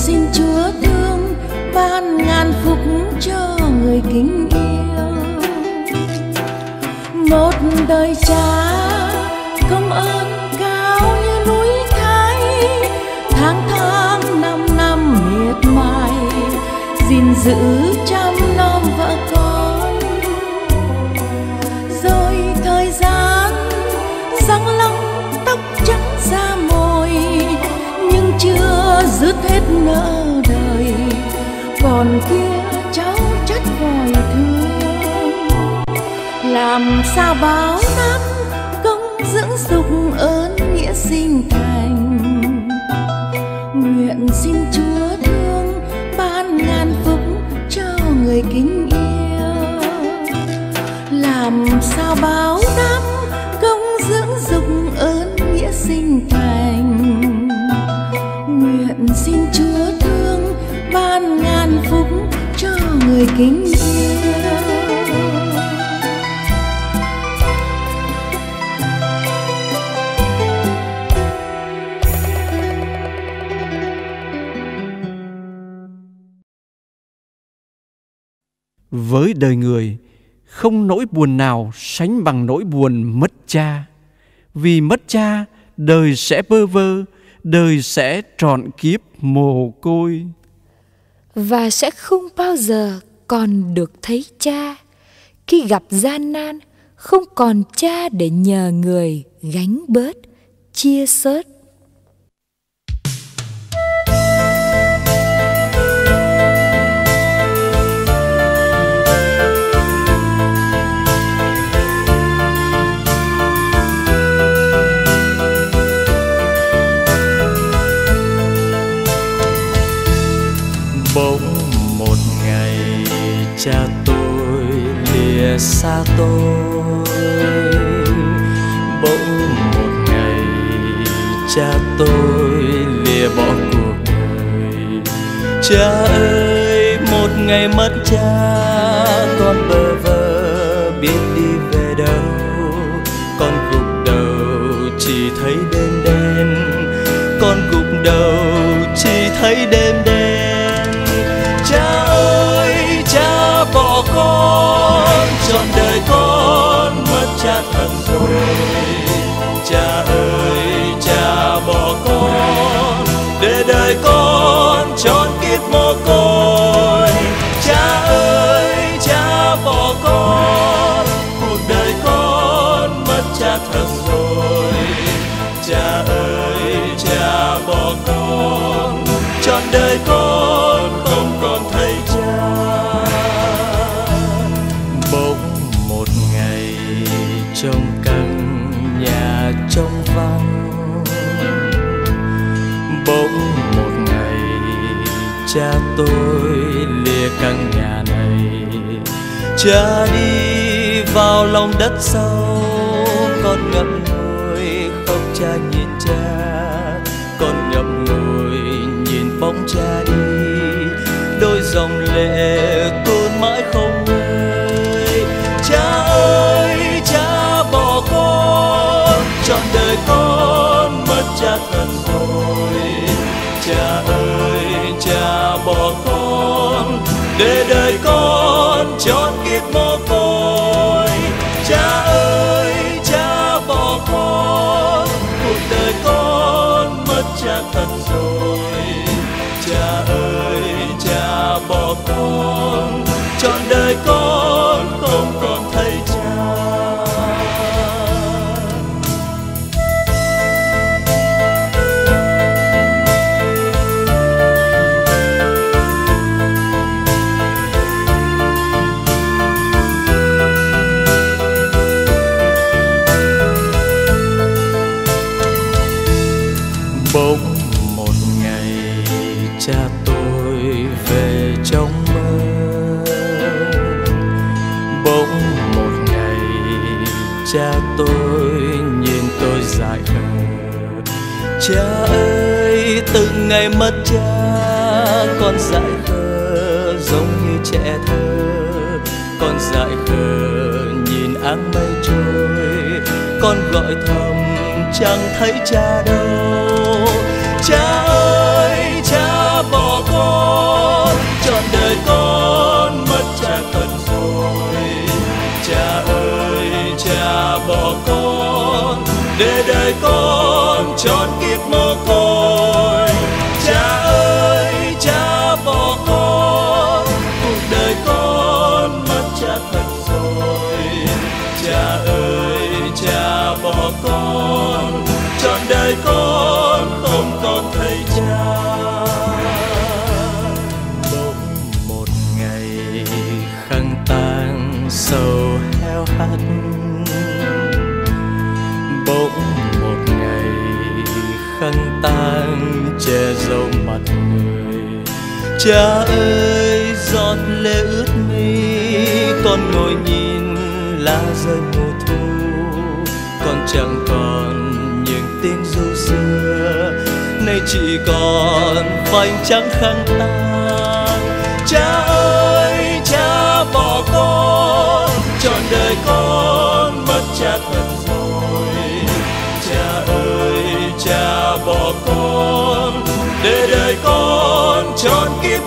xin chúa thương, ban ngàn phúc cho người kính yêu. Một đời cha công ơn cao như núi thái, tháng tháng năm năm miệt mài, gìn giữ nỡ nợ đời, còn kia cháu chất vòi thương. Làm sao báo đáp công dưỡng dục ơn nghĩa sinh thành? Nguyện xin chúa thương ban ngàn phúc cho người kính yêu. Làm sao báo đời người, không nỗi buồn nào sánh bằng nỗi buồn mất cha. Vì mất cha, đời sẽ bơ vơ, đời sẽ trọn kiếp mồ côi. Và sẽ không bao giờ còn được thấy cha. Khi gặp gian nan, không còn cha để nhờ người gánh bớt, chia sớt cha tôi lìa xa tôi. Bỗng một ngày cha tôi lìa bỏ cuộc đời. Cha ơi, một ngày mất cha, con bơ vơ biết đi về đâu. Con gục đầu chỉ thấy đêm đen. Con gục đầu chỉ thấy đêm con mất cha tôi lìa căn nhà này. Cha đi vào lòng đất sâu con ngậm ngùi khóc cha nhìn cha. Con ngậm ngùi nhìn bóng cha đi, đôi dòng lệ tuôn mãi không ngơi. Cha ơi, cha bỏ con, trọn đời con mất cha thật con dại khờ giống như trẻ thơ. Con dại khờ nhìn áng mây trôi, con gọi thầm, chẳng thấy cha đâu. Cha ơi, cha bỏ con, trọn đời con mất cha thật rồi. Cha ơi, cha bỏ con, để đời con trọn kiếp mơ con. Che mặt người. Cha ơi, giọt lệ ướt mi, con ngồi nhìn lá rơi mùa thu. Con chẳng còn những tiếng ru xưa, nay chỉ còn vành trắng khăn tang con trọn kiếp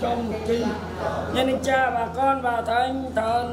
trong kinh nhân cha bà con và thánh thần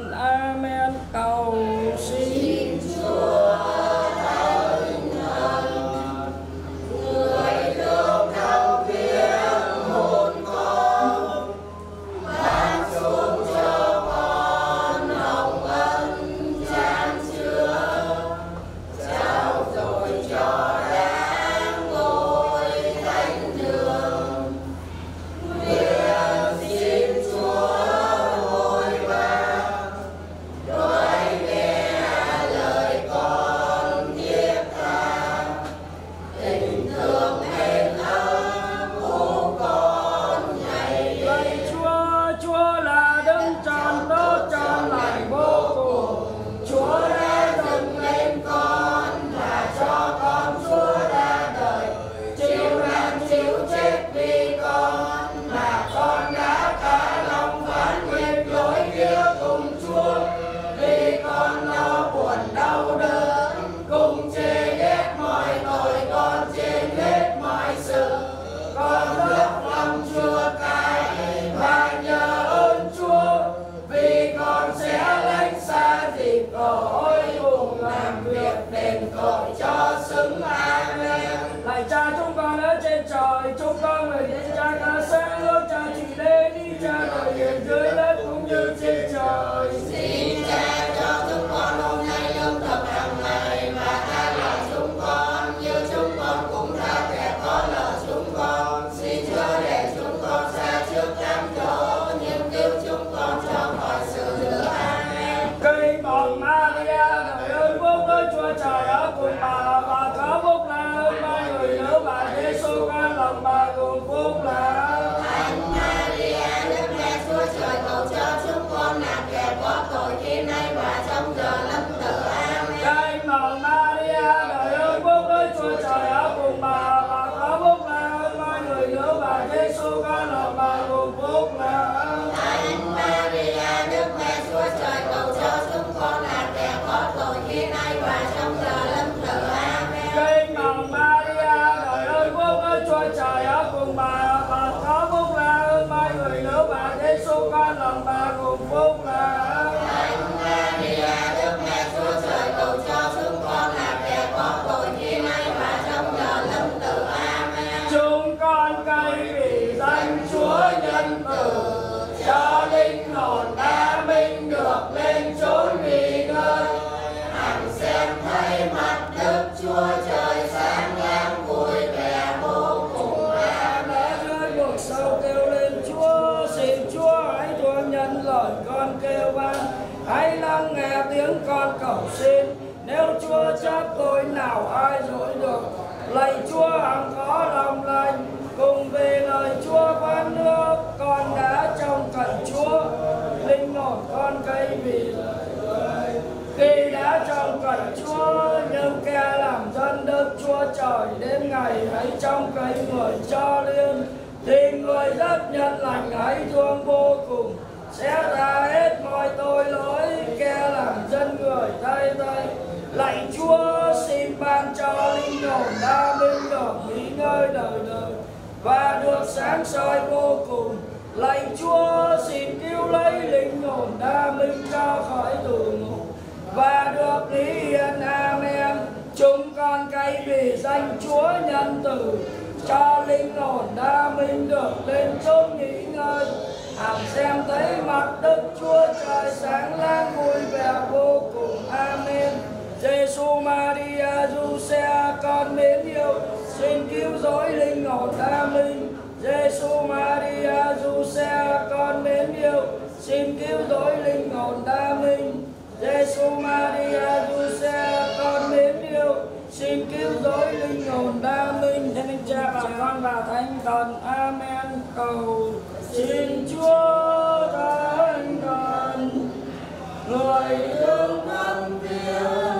lời người tay tay lạy Chúa, xin ban cho linh hồn đa minh được nghỉ ngơi đời đời và được sáng soi vô cùng. Lạy Chúa, xin cứu lấy linh hồn đa minh ra khỏi tù ngục và được lý hiền amen. Chúng con cay vì danh Chúa nhân từ, cho linh hồn đa minh được lên chốn nghỉ ngơi hằng xem thấy mặt Đức Chúa Trời sáng láng vui vẻ vô cùng. Amen. Giêsu Maria Giuse con mến yêu, xin cứu rỗi linh hồn ta minh Giêsu Maria Giuse con mến yêu, xin cứu rỗi linh hồn ta minh Giêsu Maria Giuse con mến yêu, xin cứu rỗi linh hồn ta minh thánh cha và con và thánh thần. Amen. Cầu xin Chúa thánh thần người yêu Thăm viếng